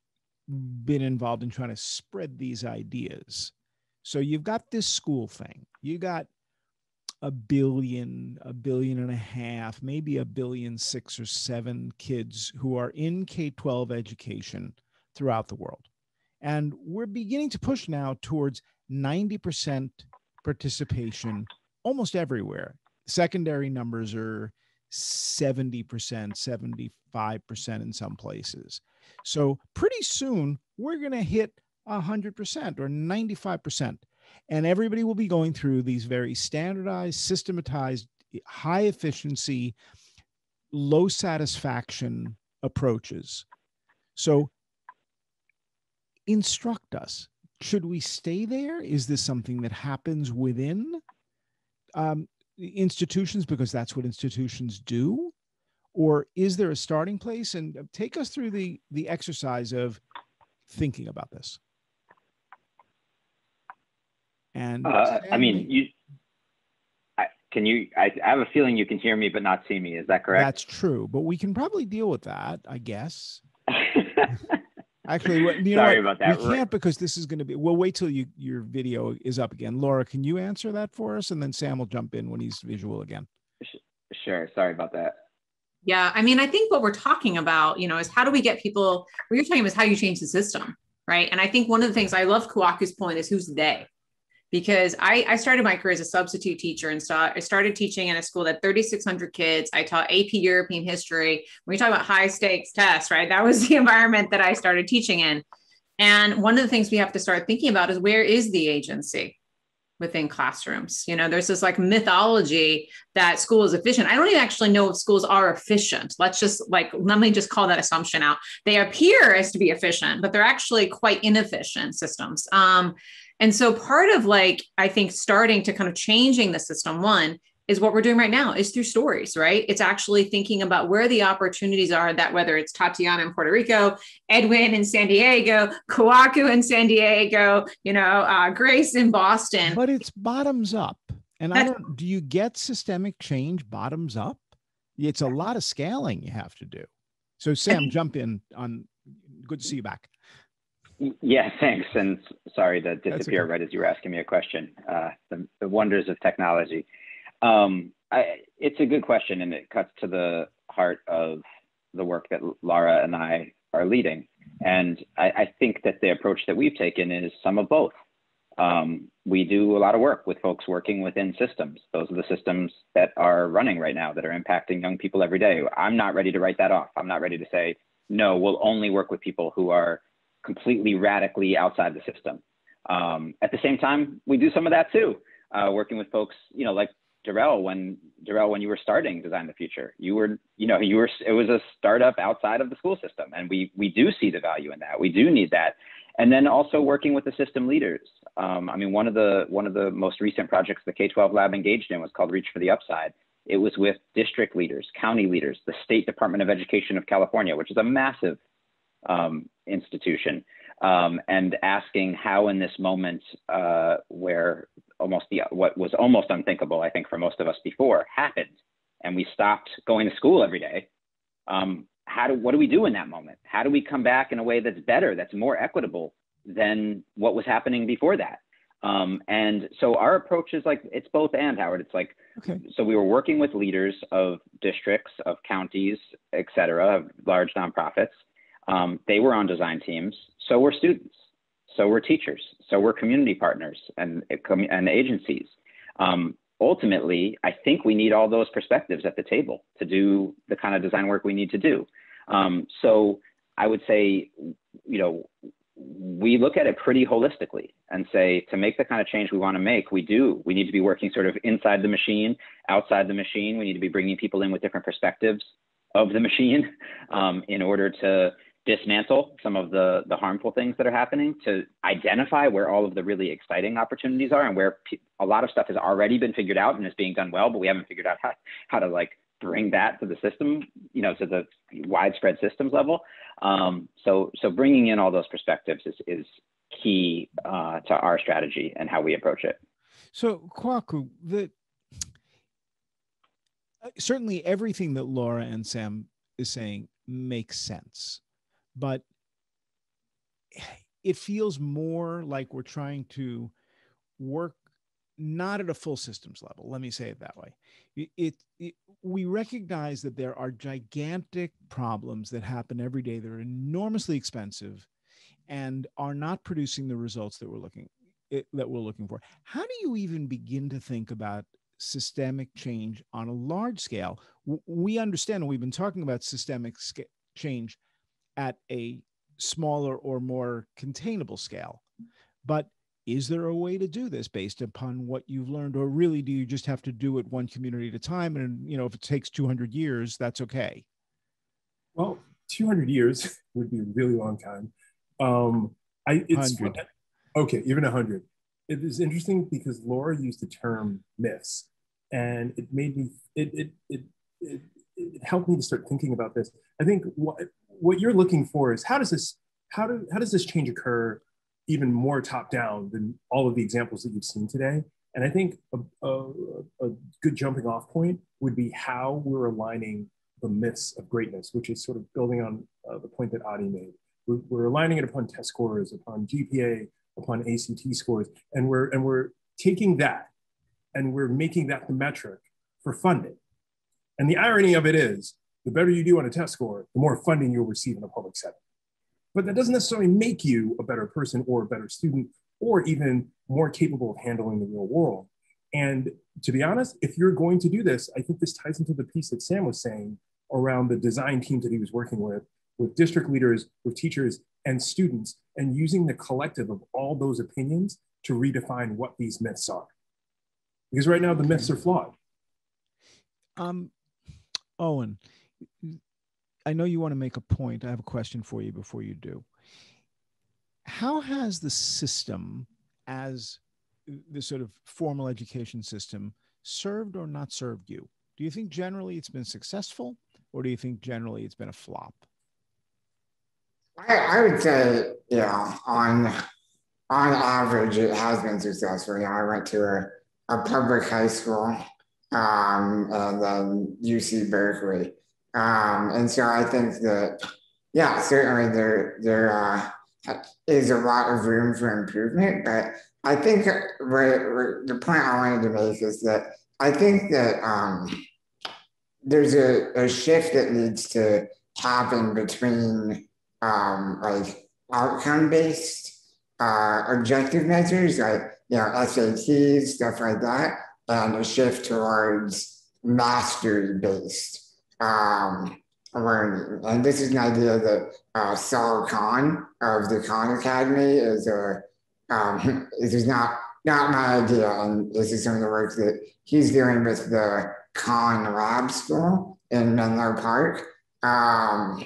been involved in trying to spread these ideas. So you've got this school thing. You got a billion, a billion and a half, maybe a billion six or seven kids who are in K 12 education throughout the world. And we're beginning to push now towards 90% participation almost everywhere. Secondary numbers are 70%, 75% in some places. So pretty soon we're going to hit 100% or 95% and everybody will be going through these very standardized, systematized, high efficiency, low satisfaction approaches. So instruct us. Should we stay there? Is this something that happens within um, institutions because that's what institutions do? Or is there a starting place? And take us through the the exercise of thinking about this. And uh, I mean, you I, can you? I, I have a feeling you can hear me but not see me. Is that correct? That's true, but we can probably deal with that, I guess. Actually, you know sorry what? about that. We can't because this is going to be. We'll wait till you your video is up again. Laura, can you answer that for us, and then Sam will jump in when he's visual again. Sure. Sorry about that. Yeah, I mean, I think what we're talking about, you know, is how do we get people? What you're talking about is how you change the system, right? And I think one of the things I love Kwaku's point is who's they, because I, I started my career as a substitute teacher and I started teaching in a school that 3,600 kids. I taught AP European history. When you talk about high stakes tests, right? That was the environment that I started teaching in. And one of the things we have to start thinking about is where is the agency within classrooms? You know, there's this like mythology that school is efficient. I don't even actually know if schools are efficient. Let's just like, let me just call that assumption out. They appear as to be efficient, but they're actually quite inefficient systems. Um, and so part of like, I think starting to kind of changing the system, one is what we're doing right now is through stories, right? It's actually thinking about where the opportunities are that whether it's Tatiana in Puerto Rico, Edwin in San Diego, Kwaku in San Diego, you know, uh, Grace in Boston. But it's bottoms up. And That's, I don't, do you get systemic change bottoms up? It's a lot of scaling you have to do. So Sam, jump in on, good to see you back. Yeah, thanks. And sorry to disappear okay. right as you were asking me a question. Uh, the, the, wonders of technology. Um, I, it's a good question, and it cuts to the heart of the work that Laura and I are leading. And I, I think that the approach that we've taken is some of both. Um, we do a lot of work with folks working within systems. Those are the systems that are running right now that are impacting young people every day. I'm not ready to write that off. I'm not ready to say, no, we'll only work with people who are completely radically outside the system. Um, at the same time, we do some of that too, uh, working with folks, you know, like Darrell when Darrell when you were starting Design the Future, you were, you know, you were it was a startup outside of the school system, and we we do see the value in that. We do need that, and then also working with the system leaders. Um, I mean, one of the one of the most recent projects the K-12 lab engaged in was called Reach for the Upside. It was with district leaders, county leaders, the State Department of Education of California, which is a massive um, institution, um, and asking how in this moment uh, where almost the what was almost unthinkable, I think, for most of us before happened, and we stopped going to school every day. Um, how do what do we do in that moment? How do we come back in a way that's better, that's more equitable than what was happening before that? Um, and so our approach is like it's both and Howard. It's like okay. so we were working with leaders of districts, of counties, et cetera, of large nonprofits. Um, they were on design teams. So were students. So were teachers. So were community partners and and agencies. Um, ultimately, I think we need all those perspectives at the table to do the kind of design work we need to do. Um, so I would say, you know, we look at it pretty holistically and say to make the kind of change we want to make, we do. We need to be working sort of inside the machine, outside the machine. We need to be bringing people in with different perspectives of the machine um, in order to dismantle some of the, the harmful things that are happening, to identify where all of the really exciting opportunities are and where a lot of stuff has already been figured out and is being done well, but we haven't figured out how, how to like bring that to the system, you know, to the widespread systems level. Um, so, so bringing in all those perspectives is, is key uh, to our strategy and how we approach it. So, Kwaku, the uh, certainly everything that Laura and Sam is saying makes sense, but it feels more like we're trying to work not at a full systems level. Let me say it that way. It, it, we recognize that there are gigantic problems that happen every day that are enormously expensive and are not producing the results that we're looking it, that we're looking for. How do you even begin to think about systemic change on a large scale? We understand and we've been talking about systemic change at a smaller or more containable scale. But is there a way to do this based upon what you've learned or really do you just have to do it one community at a time? And you know if it takes 200 years that's okay. Well 200 years would be a really long time. Um i it's 100. okay even 100 it is interesting because laura used the term myths and it made me it it it, it, it helped me to start thinking about this. I think what what you're looking for is how does this how do how does this change occur even more top down than all of the examples that you've seen today. And I think a, a, a good jumping off point would be how we're aligning the myths of greatness, which is sort of building on uh, the point that Adi made. We're, we're, aligning it upon test scores, upon GPA, upon ACT scores, and we're and we're taking that and we're making that the metric for funding. And the irony of it is, the better you do on a test score, the more funding you'll receive in a public setting. But that doesn't necessarily make you a better person or a better student or even more capable of handling the real world. And to be honest, if you're going to do this, I think this ties into the piece that Sam was saying around the design teams that he was working with, with district leaders, with teachers and students, and using the collective of all those opinions to redefine what these myths are. Because right now the myths are flawed. Um, Owen, I know you want to make a point. I have a question for you before you do. How has the system, as the sort of formal education system, served or not served you? Do you think generally it's been successful, or do you think generally it's been a flop? I, I would say, yeah, on on average, it has been successful. You know, I went to a, a public high school um, and then UC Berkeley. Um, and so I think that, yeah, certainly there there uh, is a lot of room for improvement. But I think the point I wanted to make is that I think that um, there's a, a shift that needs to happen between um, like outcome based uh, objective measures like you know SATs stuff like that, and a shift towards mastery based um, learning. And this is an idea that uh, Sal Khan of the Khan Academy is a, um, this is not, not my idea. And this is some of the work that he's doing with the Khan Lab School in Menlo Park. Um,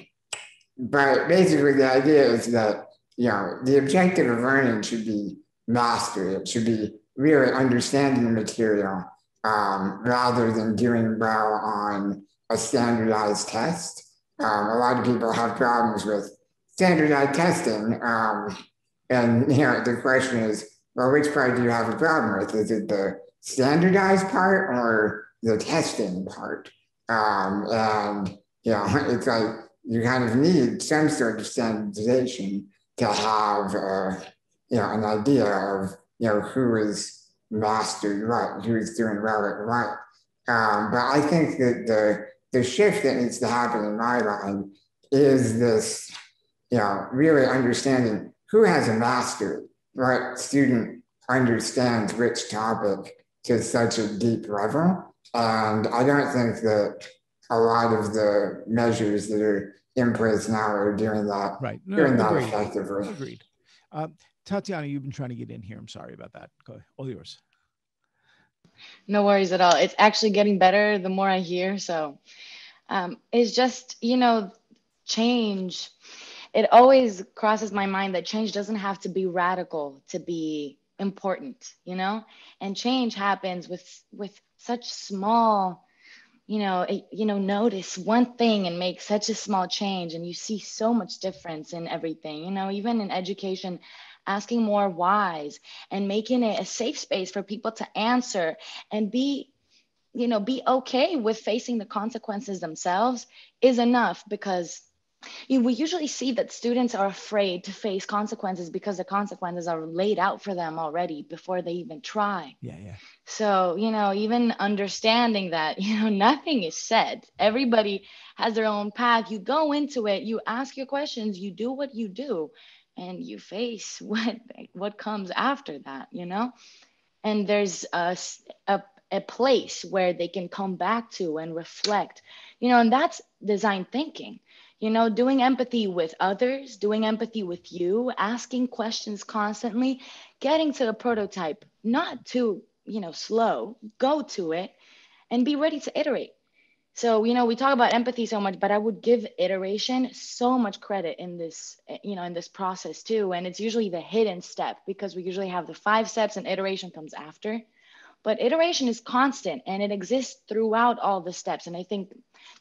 but basically the idea is that, you know, the objective of learning should be mastery. It should be really understanding the material um, rather than doing well on a standardized test. Um, a lot of people have problems with standardized testing. Um, and you know, the question is, well, which part do you have a problem with? Is it the standardized part or the testing part? Um, and you know, it's like you kind of need some sort of standardization to have, uh, you know, an idea of you know who is mastered what, who is doing well at what. Um, but I think that the the shift that needs to happen in my mind is this, you know, really understanding who has a master, what student understands which topic to such a deep level. And I don't think that a lot of the measures that are in place now are doing that, right. No, doing agreed. that effectively. Agreed. Uh, Tatiana, you've been trying to get in here. I'm sorry about that. Go ahead. All yours. No worries at all. It's actually getting better the more I hear. So um, it's just, you know, change. It always crosses my mind that change doesn't have to be radical to be important, you know? And change happens with with such small you know it, you know notice one thing and make such a small change and you see so much difference in everything you know even in education asking more whys and making it a safe space for people to answer and be you know be okay with facing the consequences themselves is enough because you, we usually see that students are afraid to face consequences because the consequences are laid out for them already before they even try. Yeah, yeah. So, you know, even understanding that, you know, nothing is said. Everybody has their own path. You go into it, you ask your questions, you do what you do, and you face what what comes after that, you know? And there's a, a, a place where they can come back to and reflect, you know, and that's design thinking you know doing empathy with others doing empathy with you asking questions constantly getting to the prototype not too you know slow go to it and be ready to iterate so you know we talk about empathy so much but i would give iteration so much credit in this you know in this process too. And it's usually the hidden step because we usually have the five steps and iteration comes after. But iteration is constant and it exists throughout all the steps. And i think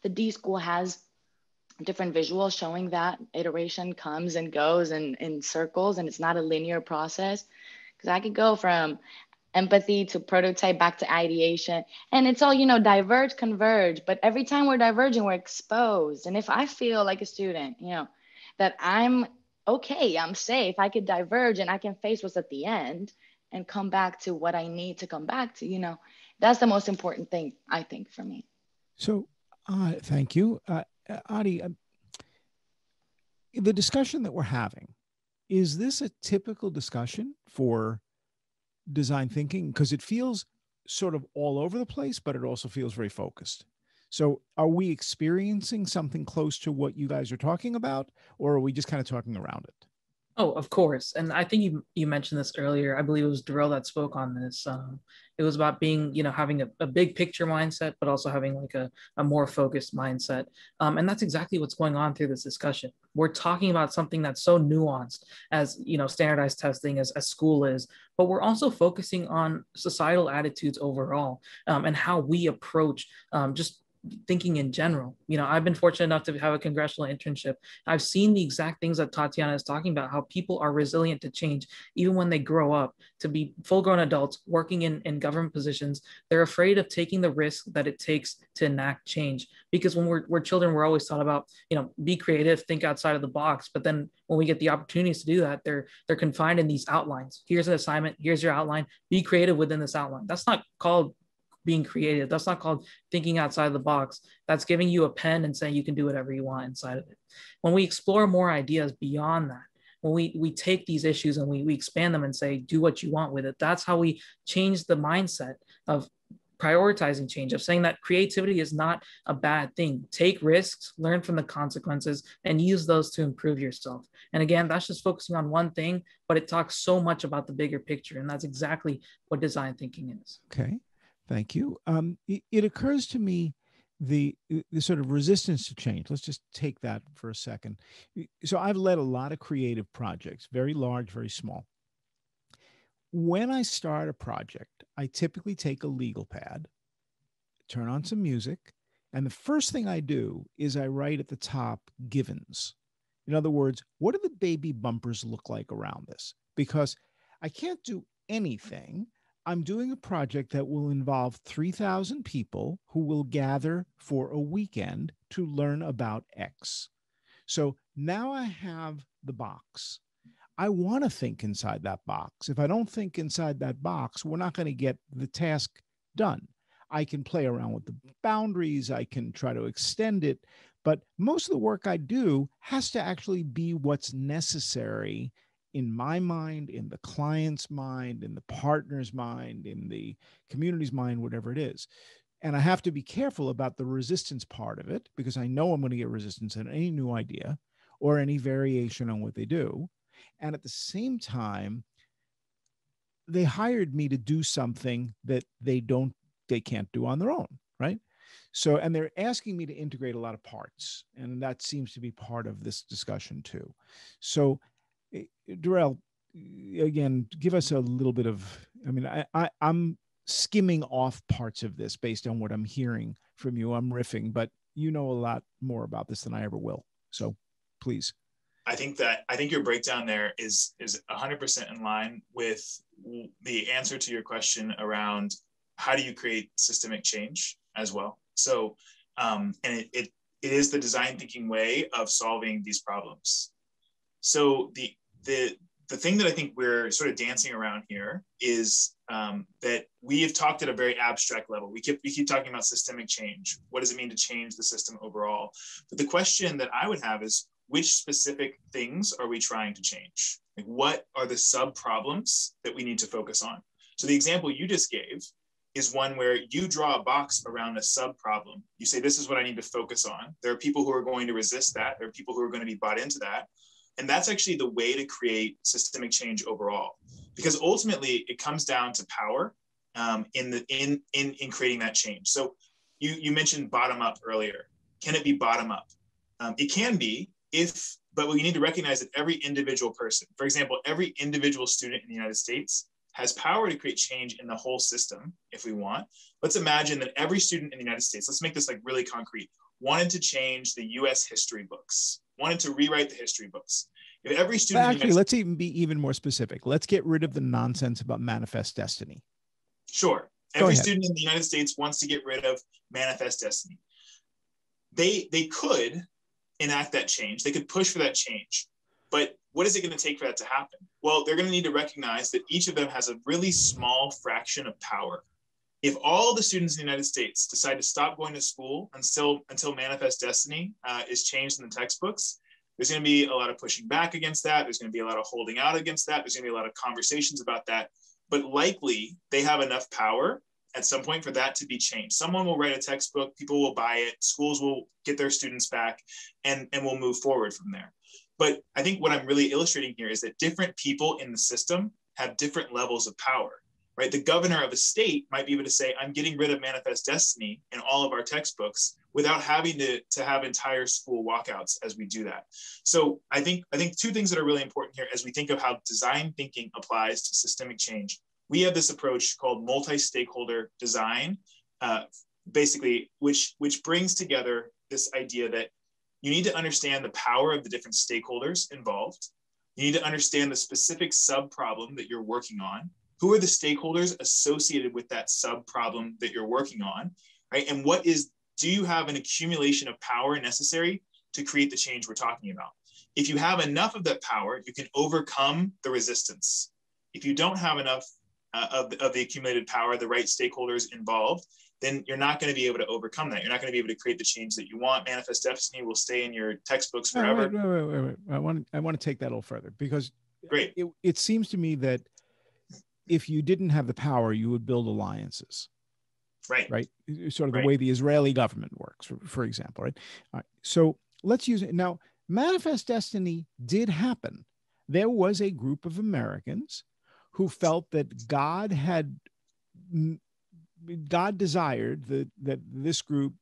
the d school has different visuals showing that iteration comes and goes and in circles and it's not a linear process. Because I could go from empathy to prototype back to ideation. And it's all you know diverge converge. But every time we're diverging we're exposed. And if i feel like a student you know that i'm okay i'm safe i could diverge and i can face what's at the end and come back to what i need to come back to you know that's the most important thing i think for me. So uh, thank you. Uh, uh, Adi, uh, the discussion that we're having, is this a typical discussion for design thinking? Because it feels sort of all over the place, but it also feels very focused. So, are we experiencing something close to what you guys are talking about, or are we just kind of talking around it? Oh, of course. And I think you you mentioned this earlier. I believe it was Darrell that spoke on this. Um, it was about being, you know, having a, a big picture mindset, but also having like a, a more focused mindset. Um, and that's exactly what's going on through this discussion. We're talking about something that's so nuanced as, you know, standardized testing as, as school is, but we're also focusing on societal attitudes overall um, and how we approach um, just thinking in general. You know, I've been fortunate enough to have a congressional internship. I've seen the exact things that Tatiana is talking about, how people are resilient to change, even when they grow up to be full grown adults working in, in government positions. They're afraid of taking the risk that it takes to enact change. Because when we're, we're children, we're always taught about, you know, be creative, think outside of the box. But then when we get the opportunities to do that, they're they're confined in these outlines. Here's an assignment, here's your outline, be creative within this outline. That's not called being creative. That's not called thinking outside the box. That's giving you a pen and saying you can do whatever you want inside of it. When we explore more ideas beyond that, when we we take these issues and we, we expand them and say do what you want with it that's how we change the mindset of prioritizing change of saying that creativity is not a bad thing take risks learn from the consequences and use those to improve yourself and again that's just focusing on one thing but it talks so much about the bigger picture and that's exactly what design thinking is okay Thank you. Um, it, it, occurs to me the the sort of resistance to change. Let's just take that for a second. So I've led a lot of creative projects, very large, very small. When I start a project, I typically take a legal pad, turn on some music, and the first thing I do is I write at the top givens. In other words, what do the baby bumpers look like around this? Because I can't do anything. I'm doing a project that will involve 3,000 people who will gather for a weekend to learn about X. So now I have the box. I want to think inside that box. If I don't think inside that box, we're not going to get the task done. I can play around with the boundaries, I can try to extend it, but most of the work I do has to actually be what's necessary in my mind, in the client's mind, in the partner's mind, in the community's mind, whatever it is. And I have to be careful about the resistance part of it because I know I'm going to get resistance in any new idea or any variation on what they do. And at the same time, they hired me to do something that they don't, they can't do on their own, right? So, and they're asking me to integrate a lot of parts, and that seems to be part of this discussion too. So, Darrell, again, give us a little bit of. I mean, I, I I'm skimming off parts of this based on what I'm hearing from you. I'm riffing, but you know a lot more about this than I ever will. So, please. I think that I think your breakdown there is is 100% in line with the answer to your question around how do you create systemic change as well. So, um, and it, it, it is the design thinking way of solving these problems. So the, the, the thing that I think we're sort of dancing around here is um, that we have talked at a very abstract level. We keep, we keep talking about systemic change. What does it mean to change the system overall? But the question that I would have is which specific things are we trying to change? Like what are the sub problems that we need to focus on? So the example you just gave is one where you draw a box around a sub problem. You say, this is what I need to focus on. There are people who are going to resist that. There are people who are going to be bought into that. And that's actually the way to create systemic change overall, because ultimately it comes down to power um, in the in, in in creating that change. So you you mentioned bottom up earlier. Can it be bottom up? Um, it can be if, but we need to recognize that every individual person, for example, every individual student in the United States has power to create change in the whole system if we want. Let's imagine that every student in the United States, let's make this like really concrete, wanted to change the US history books, wanted to rewrite the history books. If every student but actually, let's even be even more specific. Let's get rid of the nonsense about manifest destiny. Sure. Go every ahead. student in the United States wants to get rid of manifest destiny. They they could enact that change. They could push for that change. But what is it going to take for that to happen? Well, they're going to need to recognize that each of them has a really small fraction of power. If all the students in the United States decide to stop going to school until until Manifest Destiny uh, is changed in the textbooks, there's going to be a lot of pushing back against that. There's going to be a lot of holding out against that. There's going to be a lot of conversations about that. But likely, they have enough power at some point for that to be changed. Someone will write a textbook, people will buy it, schools will get their students back, and, and we'll move forward from there. But I think what I'm really illustrating here is that different people in the system have different levels of power, right? The governor of a state might be able to say, I'm getting rid of manifest destiny in all of our textbooks without having to, to have entire school walkouts as we do that. So I think, I think two things that are really important here as we think of how design thinking applies to systemic change. We have this approach called multi-stakeholder design, uh, basically, which, which brings together this idea that you need to understand the power of the different stakeholders involved. You need to understand the specific sub problem that you're working on. Who are the stakeholders associated with that sub problem that you're working on, right? And what is, do you have an accumulation of power necessary to create the change we're talking about? If you have enough of that power, you can overcome the resistance. If you don't have enough uh, of, the, of the accumulated power, the right stakeholders involved, then you're not going to be able to overcome that. You're not going to be able to create the change that you want. Manifest destiny will stay in your textbooks forever. Wait, wait, wait, wait. I want I want to take that a little further because great. It, it seems to me that if you didn't have the power, you would build alliances. Right. Right. Sort of the way the Israeli government works, for, for example. Right. Right. So let's use it now. Manifest destiny did happen. There was a group of Americans who felt that God had God desired that that this group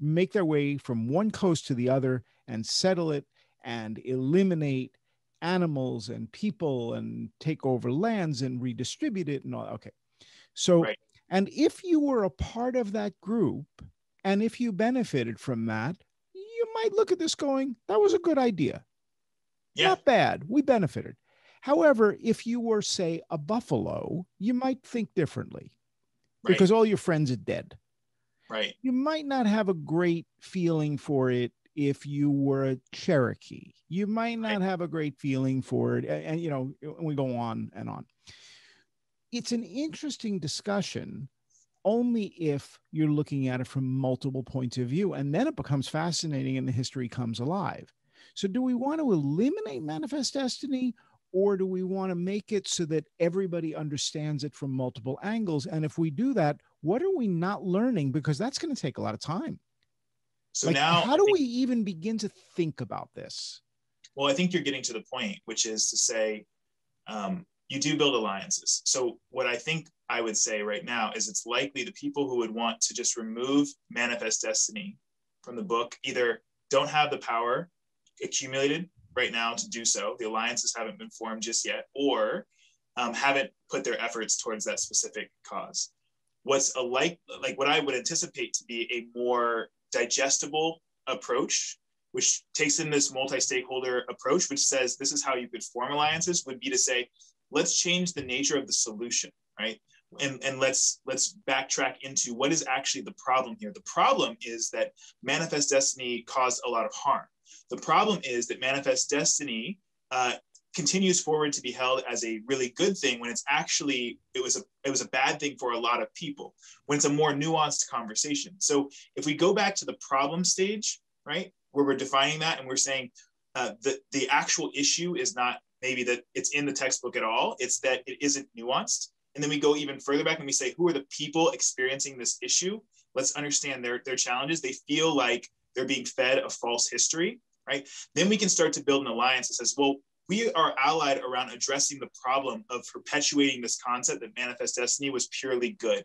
make their way from one coast to the other and settle it and eliminate animals and people and take over lands and redistribute it and all. Okay. So, right. and if you were a part of that group and if you benefited from that, you might look at this going, that was a good idea. Yeah. Not bad. We benefited. However, if you were, say, a buffalo, you might think differently right. because all your friends are dead. Right. You might not have a great feeling for it if you were a Cherokee. You might not have a great feeling for it. And, and, you know, we go on and on. It's an interesting discussion only if you're looking at it from multiple points of view. And then it becomes fascinating and the history comes alive. So, do we want to eliminate manifest destiny or do we want to make it so that everybody understands it from multiple angles? And if we do that, what are we not learning? Because that's going to take a lot of time. So like, now, how do we even begin to think about this? Well, I think you're getting to the point, which is to say, um, you do build alliances. So, what I think I would say right now is it's likely the people who would want to just remove manifest destiny from the book either don't have the power accumulated right now to do so. The alliances haven't been formed just yet, or um, haven't put their efforts towards that specific cause. What's a like like what I would anticipate to be a more digestible approach, which takes in this multi-stakeholder approach, which says this is how you could form alliances, would be to say, let's change the nature of the solution, right? And, and let's let's backtrack into what is actually the problem here. The problem is that manifest destiny caused a lot of harm the problem is that manifest destiny uh, continues forward to be held as a really good thing when it's actually it was a it was a bad thing for a lot of people when it's a more nuanced conversation. So if we go back to the problem stage right where we're defining that and we're saying uh, that the actual issue is not maybe that it's in the textbook at all it's that it isn't nuanced. And then we go even further back and we say who are the people experiencing this issue? Let's understand their their challenges. They feel like they're being fed a false history, right? Then we can start to build an alliance that says, well, we are allied around addressing the problem of perpetuating this concept that manifest destiny was purely good.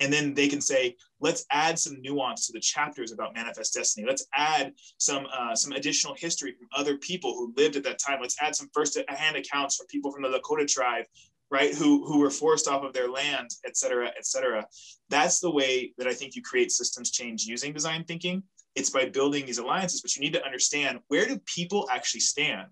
And then they can say, let's add some nuance to the chapters about manifest destiny. Let's add some uh, some additional history from other people who lived at that time. Let's add some first-hand accounts from people from the Lakota tribe, right, who who were forced off of their land, et cetera, et cetera. That's the way that I think you create systems change using design thinking it's by building these alliances but you need to understand where do people actually stand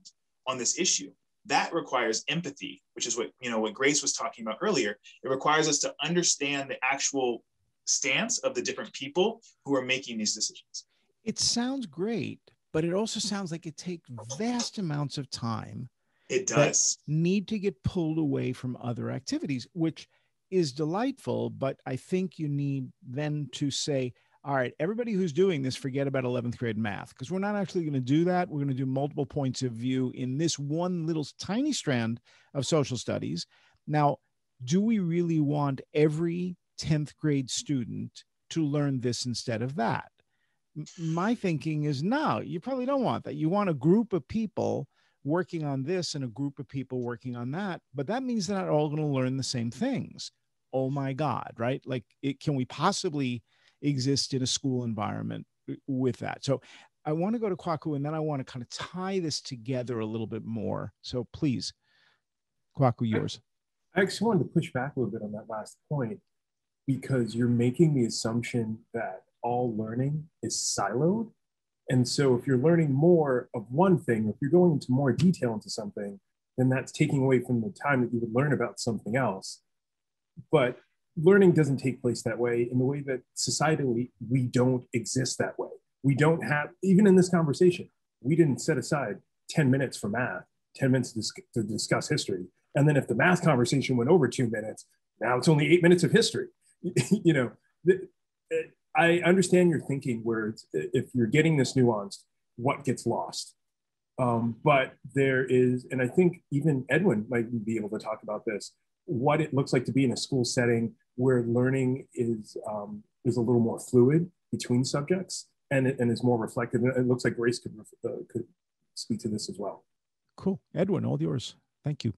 on this issue. That requires empathy which is what you know what grace was talking about earlier. It requires us to understand the actual stance of the different people who are making these decisions. It sounds great but it also sounds like it takes vast amounts of time it does. need to get pulled away from other activities which is delightful but i think you need then to say all right, everybody who's doing this, forget about 11th grade math because we're not actually going to do that. We're going to do multiple points of view in this one little tiny strand of social studies. Now, do we really want every 10th grade student to learn this instead of that? My thinking is no, you probably don't want that. You want a group of people working on this and a group of people working on that, but that means they're not all going to learn the same things. Oh my God, right? Like, it, can we possibly? Exist in a school environment uh, with that. So I want to go to Kwaku and then I want to kind of tie this together a little bit more. So please, Kwaku, yours. I actually wanted to push back a little bit on that last point because you're making the assumption that all learning is siloed. And so if you're learning more of one thing, if you're going into more detail into something, then that's taking away from the time that you would learn about something else. But learning doesn't take place that way in the way that societally we don't exist that way. We don't have, even in this conversation, we didn't set aside 10 minutes for math, 10 minutes to, dis- to discuss history. And then if the math conversation went over two minutes, now it's only eight minutes of history. you know, I understand your thinking where if you're getting this nuanced, what gets lost? Um, but there is, and I think even Edwin might be able to talk about this, what it looks like to be in a school setting where learning is um, is a little more fluid between subjects and and is more reflective. And it looks like Grace could uh, could speak to this as well. Cool, Edwin, all yours. Thank you.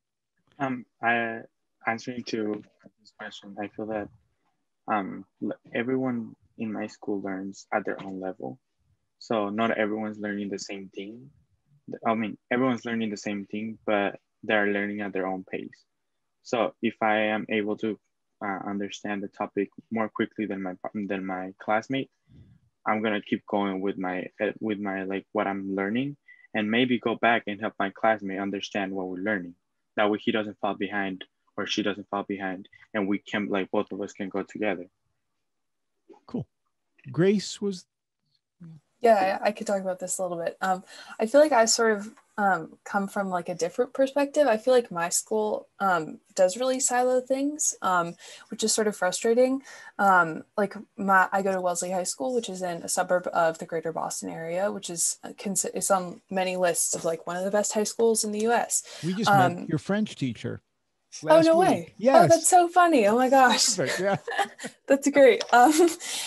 Um, I answering to this question, I feel that um, everyone in my school learns at their own level. So not everyone's learning the same thing. I mean, everyone's learning the same thing, but they're learning at their own pace. So if I am able to uh, understand the topic more quickly than my than my classmate, I'm gonna keep going with my with my like what I'm learning, and maybe go back and help my classmate understand what we're learning. That way he doesn't fall behind or she doesn't fall behind and we can like both of us can go together. Cool. Grace was yeah, I, I could talk about this a little bit. Um, I feel like I sort of um, come from like a different perspective. I feel like my school um, does really silo things, um, which is sort of frustrating. Um, like my, I go to Wellesley High School, which is in a suburb of the Greater Boston area, which is uh, it's on many lists of like one of the best high schools in the U.S. We just met um, your French teacher. Oh no week. way! Yes. Oh, that's so funny! Oh my gosh, Perfect. yeah, that's great. Um,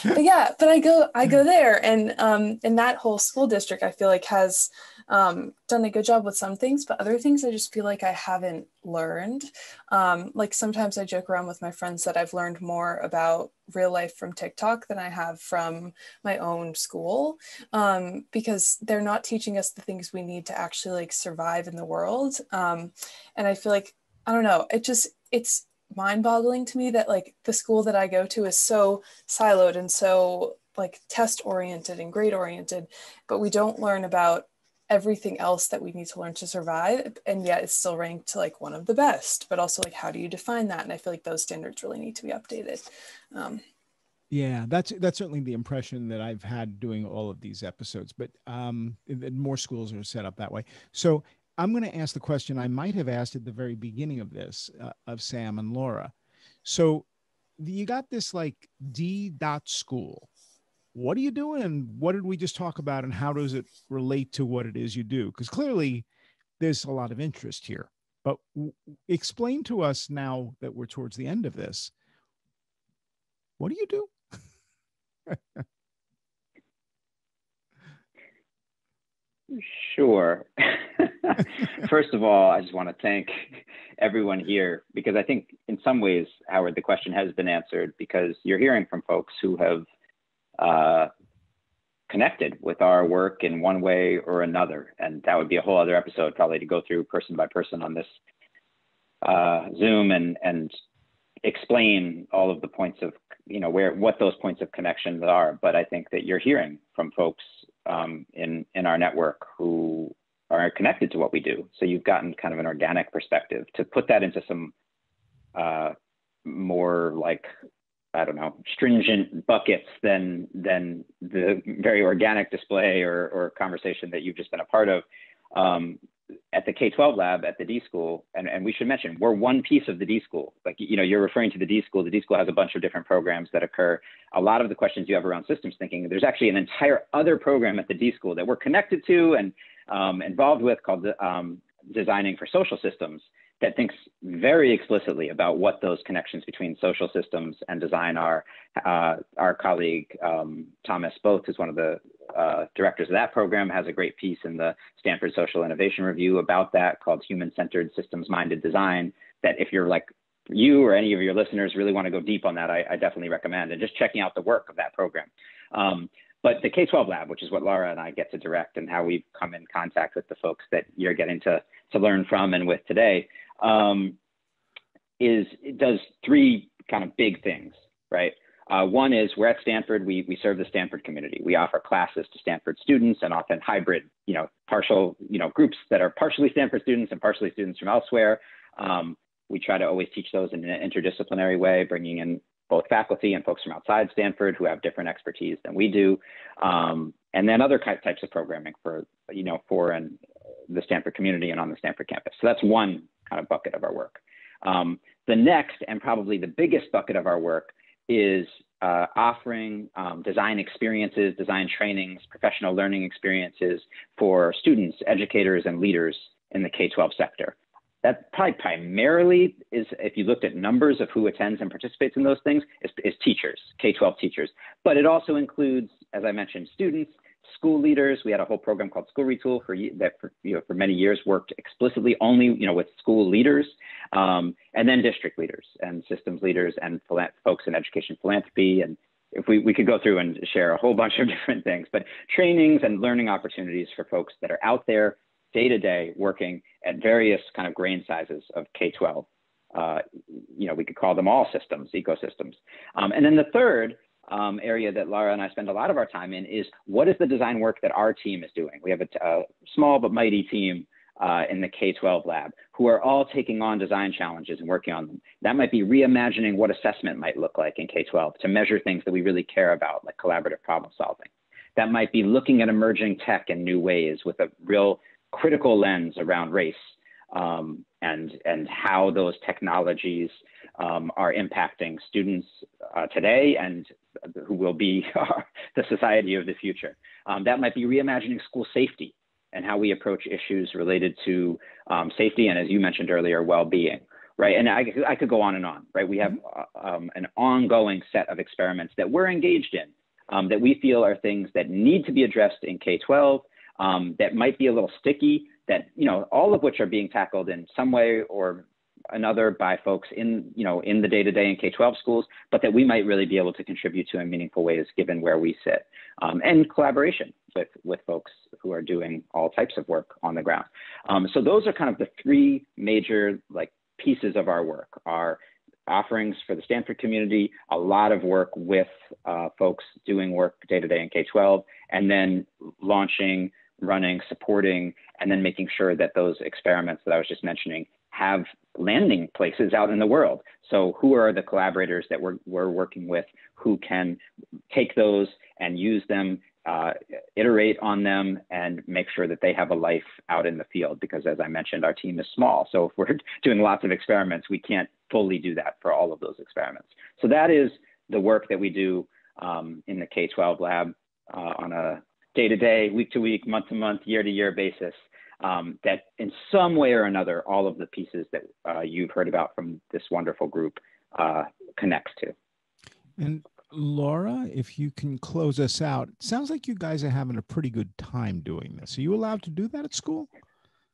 but yeah, but I go I go there, and um, and that whole school district, I feel like has um, done a good job with some things, but other things I just feel like I haven't learned. Um, like sometimes I joke around with my friends that I've learned more about real life from TikTok than I have from my own school um, because they're not teaching us the things we need to actually like survive in the world. Um, and I feel like I don't know. It just it's mind boggling to me that like the school that I go to is so siloed and so like test oriented and grade oriented, but we don't learn about everything else that we need to learn to survive and yet it's still ranked like one of the best. But also like how do you define that? And i feel like those standards really need to be updated. Um, yeah that's that's certainly the impression that i've had doing all of these episodes but um, more schools are set up that way. So I'm going to ask the question I might have asked at the very beginning of this uh, of Sam and Laura. So you got this like D dot school. What are you doing? And what did we just talk about? And how does it relate to what it is you do? Because clearly there's a lot of interest here. But w- explain to us now that we're towards the end of this. What do you do? Sure. First of all, I just want to thank everyone here because I think in some ways, Howard, the question has been answered because you're hearing from folks who have uh, connected with our work in one way or another. And that would be a whole other episode probably to go through person by person on this uh, Zoom and, and explain all of the points of, you know, where, what those points of connections are. But I think that you're hearing from folks um, in, in our network who are connected to what we do. So you've gotten kind of an organic perspective to put that into some uh, more like I don't know stringent buckets than than the very organic display or, or conversation that you've just been a part of. Um, at the K-12 lab at the D school, and, and we should mention we're one piece of the D school. Like you know, you're referring to the D school. The D school has a bunch of different programs that occur. A lot of the questions you have around systems thinking, there's actually an entire other program at the D school that we're connected to and um, involved with called um, Designing for Social Systems that thinks very explicitly about what those connections between social systems and design are. Uh, our colleague um, Thomas Both, who's one of the uh, directors of that program, has a great piece in the Stanford Social Innovation Review about that called Human-Centered Systems-Minded Design. That if you're like you or any of your listeners really want to go deep on that, I, I definitely recommend and just checking out the work of that program. Um, but the K-12 lab, which is what Laura and I get to direct and how we've come in contact with the folks that you're getting to, to learn from and with today, um, is it does three kind of big things, right? Uh, one is we're at Stanford, we, we serve the Stanford community. We offer classes to Stanford students and often hybrid, you know, partial, you know, groups that are partially Stanford students and partially students from elsewhere. Um, we try to always teach those in an interdisciplinary way, bringing in both faculty and folks from outside Stanford who have different expertise than we do, um, and then other types of programming for you know for and the Stanford community and on the Stanford campus. So that's one kind of bucket of our work. Um, the next and probably the biggest bucket of our work is uh, offering um, design experiences, design trainings, professional learning experiences for students, educators, and leaders in the K-12 sector that probably primarily is, if you looked at numbers of who attends and participates in those things, is, is teachers, K-12 teachers. But it also includes, as I mentioned, students, school leaders. We had a whole program called School Retool for that for, you know, for many years worked explicitly only you know with school leaders, um, and then district leaders and systems leaders and folks in education philanthropy and if we, we could go through and share a whole bunch of different things, but trainings and learning opportunities for folks that are out there day to day working at various kind of grain sizes of K 12. Uh, you know, we could call them all systems, ecosystems. Um, and then the third um, area that Laura and I spend a lot of our time in is what is the design work that our team is doing? We have a, a small but mighty team uh, in the K-12 lab who are all taking on design challenges and working on them. That might be reimagining what assessment might look like in K-12 to measure things that we really care about, like collaborative problem solving. That might be looking at emerging tech in new ways with a real critical lens around race um, and, and how those technologies um, are impacting students uh, today and who will be the society of the future. Um, that might be reimagining school safety and how we approach issues related to um, safety and, as you mentioned earlier, well-being. Right, and I, I could go on and on. Right, we have uh, um, an ongoing set of experiments that we're engaged in um, that we feel are things that need to be addressed in K-12 um, that might be a little sticky. That you know, all of which are being tackled in some way or another by folks in you know in the day-to-day in K-12 schools, but that we might really be able to contribute to in meaningful ways given where we sit, um, and collaboration with with folks who are doing all types of work on the ground. Um, so those are kind of the three major like pieces of our work: our offerings for the Stanford community, a lot of work with uh, folks doing work day-to-day in K-12, and then launching running, supporting, and then making sure that those experiments that I was just mentioning have landing places out in the world. So who are the collaborators that we're, we're working with who can take those and use them, uh, iterate on them, and make sure that they have a life out in the field? Because as I mentioned, our team is small. So if we're doing lots of experiments, we can't fully do that for all of those experiments. So that is the work that we do um, in the K-12 lab uh, on a day-to-day, week-to-week, month-to-month, year-to-year basis um, that in some way or another, all of the pieces that uh, you've heard about from this wonderful group uh, connects to. And Laura, if you can close us out, it sounds like you guys are having a pretty good time doing this. Are you allowed to do that at school?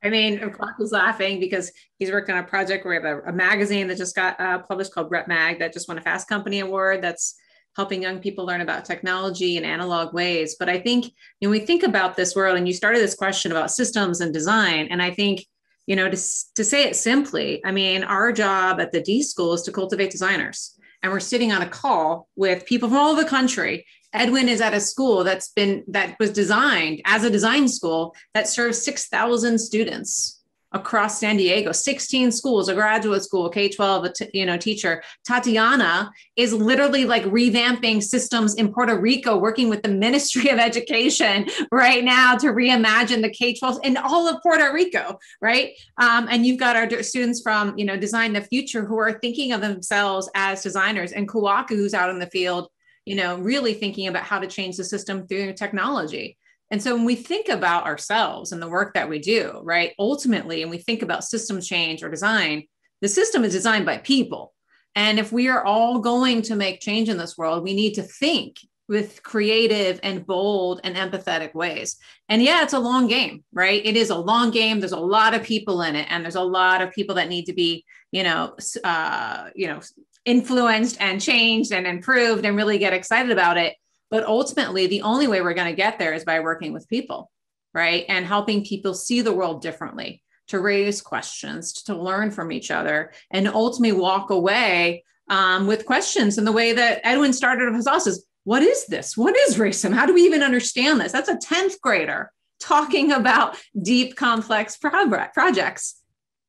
I mean, Clark was laughing because he's worked on a project where we have a, a magazine that just got uh, published called Rep Mag that just won a Fast Company Award. That's helping young people learn about technology in analog ways. But I think when we think about this world, and you started this question about systems and design, and I think you know to, to say it simply, I mean, our job at the D School is to cultivate designers, and we're sitting on a call with people from all over the country. Edwin is at a school that's been that was designed as a design school that serves 6,000 students across San Diego, 16 schools, a graduate school, K-12, a t- you know, teacher. Tatiana is literally like revamping systems in Puerto Rico, working with the Ministry of Education right now to reimagine the K-12 in all of Puerto Rico, right? Um, and you've got our students from, you know, Design the Future who are thinking of themselves as designers and Kwaku who's out in the field, you know, really thinking about how to change the system through technology. And so when we think about ourselves and the work that we do, right, ultimately, and we think about system change or design, the system is designed by people. And if we are all going to make change in this world, we need to think with creative and bold and empathetic ways. And yeah, it's a long game, right? It is a long game. There's a lot of people in it, and there's a lot of people that need to be, you know, uh, you know, influenced and changed and improved and really get excited about it. But ultimately, the only way we're going to get there is by working with people, right? And helping people see the world differently, to raise questions, to learn from each other, and ultimately walk away um, with questions in the way that Edwin started his us is what is this? What is racism? How do we even understand this? That's a 10th grader talking about deep, complex projects.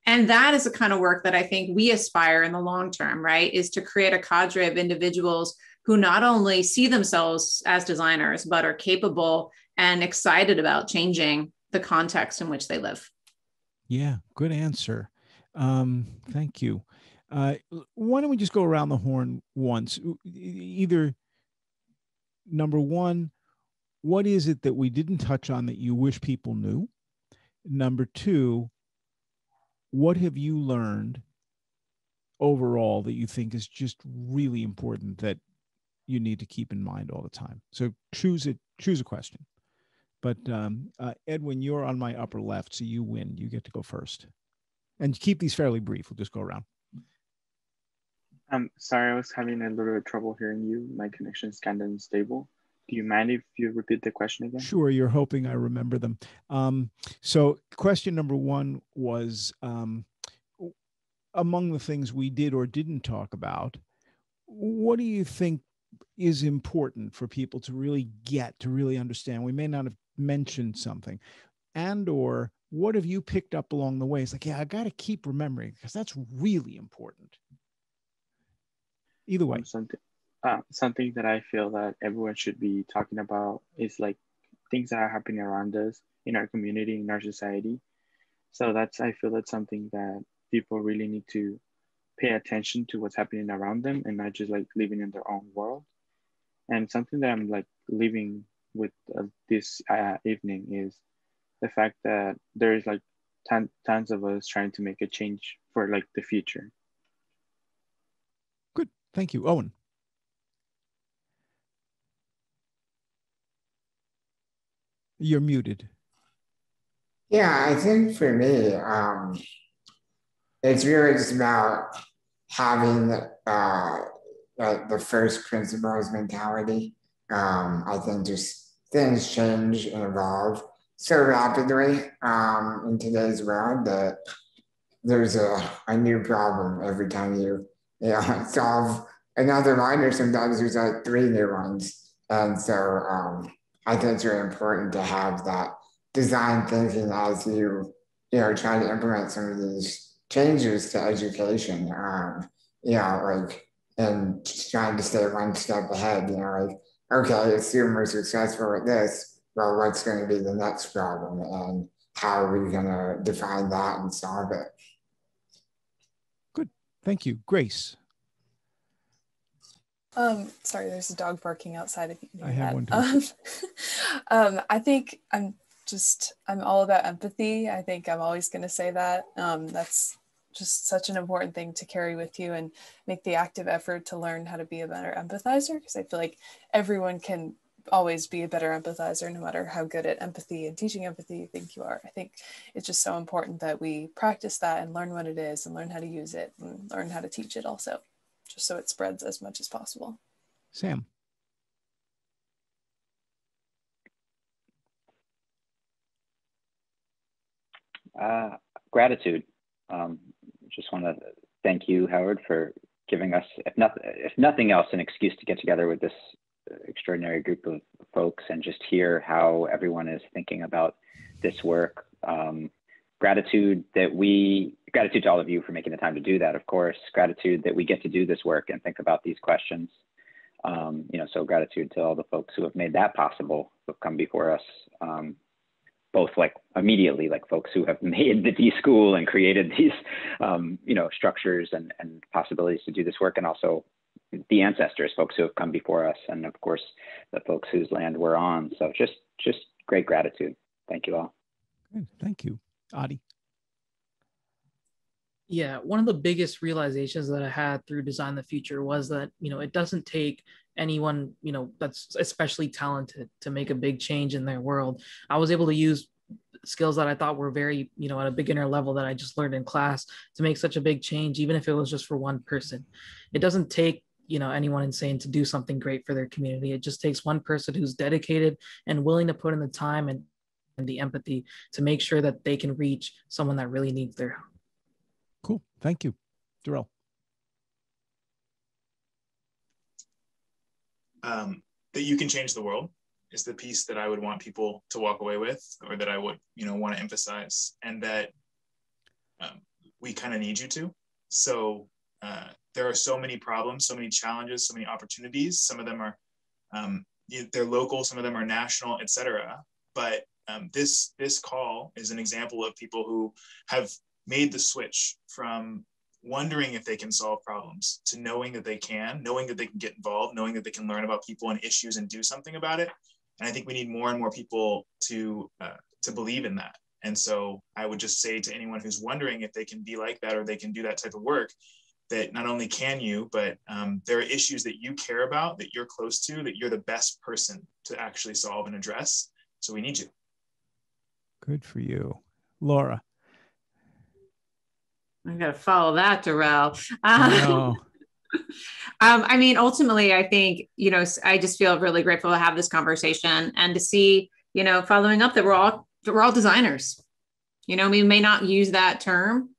And that is the kind of work that I think we aspire in the long term, right? Is to create a cadre of individuals who not only see themselves as designers, but are capable and excited about changing the context in which they live. Yeah, good answer. Um, thank you. Uh, why don't we just go around the horn once? Either number one, what is it that we didn't touch on that you wish people knew? Number two, what have you learned overall that you think is just really important that you need to keep in mind all the time. So choose it, choose a question. But um, uh, Edwin, you're on my upper left, so you win. You get to go first, and keep these fairly brief. We'll just go around. Um, sorry, I was having a little bit of trouble hearing you. My connection is kind of unstable. Do you mind if you repeat the question again? Sure. You're hoping I remember them. Um, so, question number one was um, among the things we did or didn't talk about. What do you think is important for people to really get to really understand. We may not have mentioned something. And or what have you picked up along the way? It's like yeah i got to keep remembering because that's really important. Either way. Um, something uh, something that i feel that everyone should be talking about is like things that are happening around us in our community in our society. So that's i feel that's something that people really need to pay attention to what's happening around them and not just like living in their own world. And something that i'm like living with uh, this uh, evening is the fact that there's like ton, tons of us trying to make a change for like the future. Good. Thank you. Owen. You're muted. Yeah i think for me um it's really just about having uh, the first principles mentality. Um, I think just things change and evolve so rapidly um, in today's world that there's a, a new problem every time you, you know, solve another one, or sometimes there's like three new ones. And so um, I think it's really important to have that design thinking as you, you know, try to implement some of these changes to education. Um, you know, like, and trying to stay one step ahead, you know, like, okay, assume we're successful at this, well, what's going to be the next problem and how are we going to define that and solve it? Good. Thank you. Grace. Um, sorry, there's a dog barking outside. If you I have that. one too. Um, um, I think I'm just I'm all about empathy. I think I'm always going to say that. Um, that's just such an important thing to carry with you and make the active effort to learn how to be a better empathizer because I feel like everyone can always be a better empathizer no matter how good at empathy and teaching empathy you think you are. I think it's just so important that we practice that and learn what it is and learn how to use it and learn how to teach it also, just so it spreads as much as possible. Sam. Uh, gratitude. Um, just want to thank you, Howard, for giving us, if, not, if nothing else, an excuse to get together with this extraordinary group of folks and just hear how everyone is thinking about this work. Um, gratitude that we, gratitude to all of you for making the time to do that, of course. Gratitude that we get to do this work and think about these questions. Um, you know, so gratitude to all the folks who have made that possible, who have come before us. Um, both like immediately like folks who have made the D school and created these um, you know structures and, and possibilities to do this work and also the ancestors folks who have come before us and of course the folks whose land we're on. So just just great gratitude. Thank you all. Thank you. Adi yeah one of the biggest realizations that i had through design the future was that you know it doesn't take anyone you know that's especially talented to make a big change in their world. I was able to use skills that i thought were very you know at a beginner level that i just learned in class to make such a big change even if it was just for one person. It doesn't take you know anyone insane to do something great for their community. It just takes one person who's dedicated and willing to put in the time and, and the empathy to make sure that they can reach someone that really needs their help cool thank you Darrell. um, that you can change the world is the piece that I would want people to walk away with, or that I would, you know, want to emphasize, and that um, we kind of need you to. So uh, there are so many problems, so many challenges, so many opportunities. Some of them are um, they're local, some of them are national, etc. But um, this this call is an example of people who have made the switch from wondering if they can solve problems to knowing that they can, knowing that they can get involved, knowing that they can learn about people and issues and do something about it. And I think we need more and more people to uh, to believe in that. And so I would just say to anyone who's wondering if they can be like that or they can do that type of work, that not only can you, but um, there are issues that you care about, that you're close to, that you're the best person to actually solve and address. So we need you. Good for you. Laura. I got to follow that, Darrell. Um, um, I mean, ultimately, I think, you know, I just feel really grateful to have this conversation and to see, you know, following up that we're all, we're all designers. You know, we may not use that term,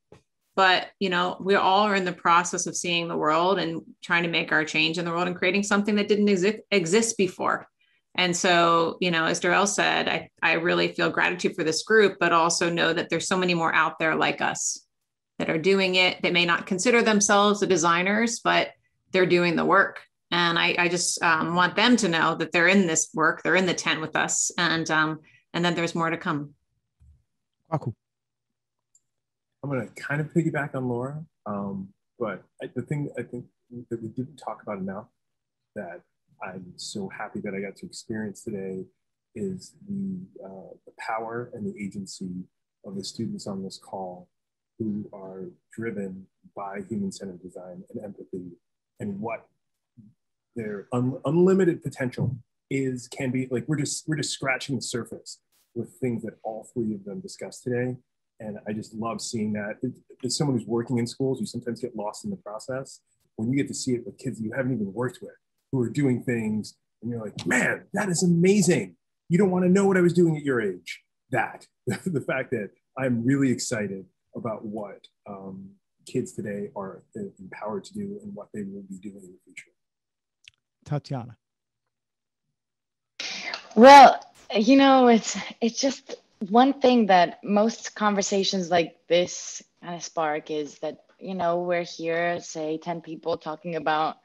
but you know we all are in the process of seeing the world and trying to make our change in the world and creating something that didn't exi- exist before and so you know as Darrell said I, I really feel gratitude for this group but also know that there's so many more out there like us that are doing it. They may not consider themselves the designers but they're doing the work. And i, I just um, want them to know that they're in this work. They're in the tent with us. And um, and then there's more to come. Kwaku. I'm going to kind of piggyback on Laura, um, but I, the thing I think that we didn't talk about enough that I'm so happy that I got to experience today is the, uh, the power and the agency of the students on this call who are driven by human-centered design and empathy and what their un- unlimited potential is can be like we're just we're just scratching the surface with things that all three of them discussed today and I just love seeing that. As someone who's working in schools, you sometimes get lost in the process. When you get to see it with kids you haven't even worked with, who are doing things, and you're like, man, that is amazing. You don't want to know what I was doing at your age. That, the fact that I'm really excited about what um, kids today are empowered to do and what they will be doing in the future. Tatiana. Well, you know, it's it's just one thing that most conversations like this kind of spark is that you know we're here say 10 people talking about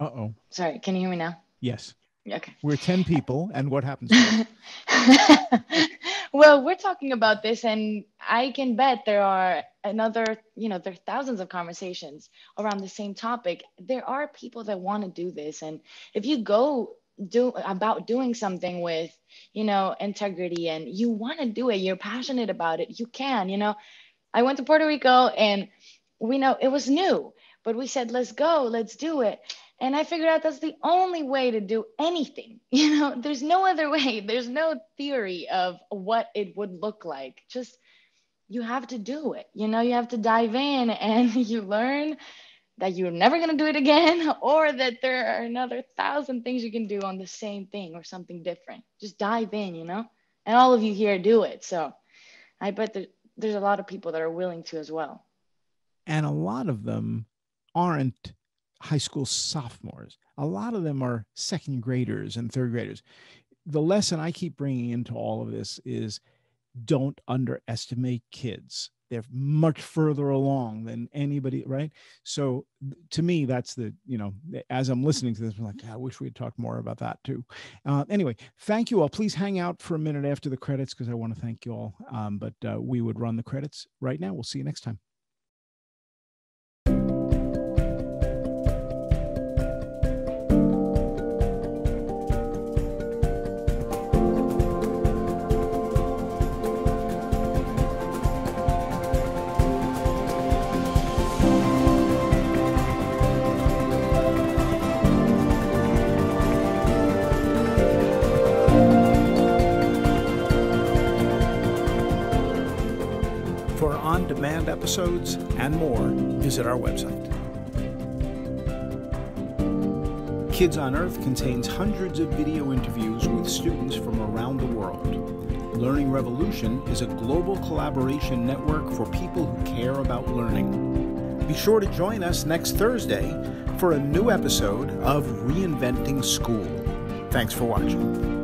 uh-oh sorry can you hear me now yes okay. We're 10 people and what happens well we're talking about this and i can bet there are another you know there are thousands of conversations around the same topic. There are people that want to do this and if you go do about doing something with you know integrity and you want to do it you're passionate about it you can you know. I went to puerto rico and we know it was new but we said let's go let's do it and i figured out that's the only way to do anything you know there's no other way. There's no theory of what it would look like. Just you have to do it you know you have to dive in and you learn that you're never going to do it again or that there are another thousand things you can do on the same thing or something different. Just dive in you know and all of you here do it. So i bet there's a lot of people that are willing to as well. And a lot of them aren't high school sophomores. A lot of them are second graders and third graders. The lesson i keep bringing into all of this is don't underestimate kids. They're much further along than anybody right? So to me that's the you know as i'm listening to this i'm like i wish we had talked more about that too. Uh, anyway thank you all. Please hang out for a minute after the credits because i want to thank you all. Um, but uh, we would run the credits right now. We'll see you next time on-demand episodes and more, visit our website. Kids on Earth contains hundreds of video interviews with students from around the world. Learning Revolution is a global collaboration network for people who care about learning. Be sure to join us next Thursday for a new episode of Reinventing School. Thanks for watching.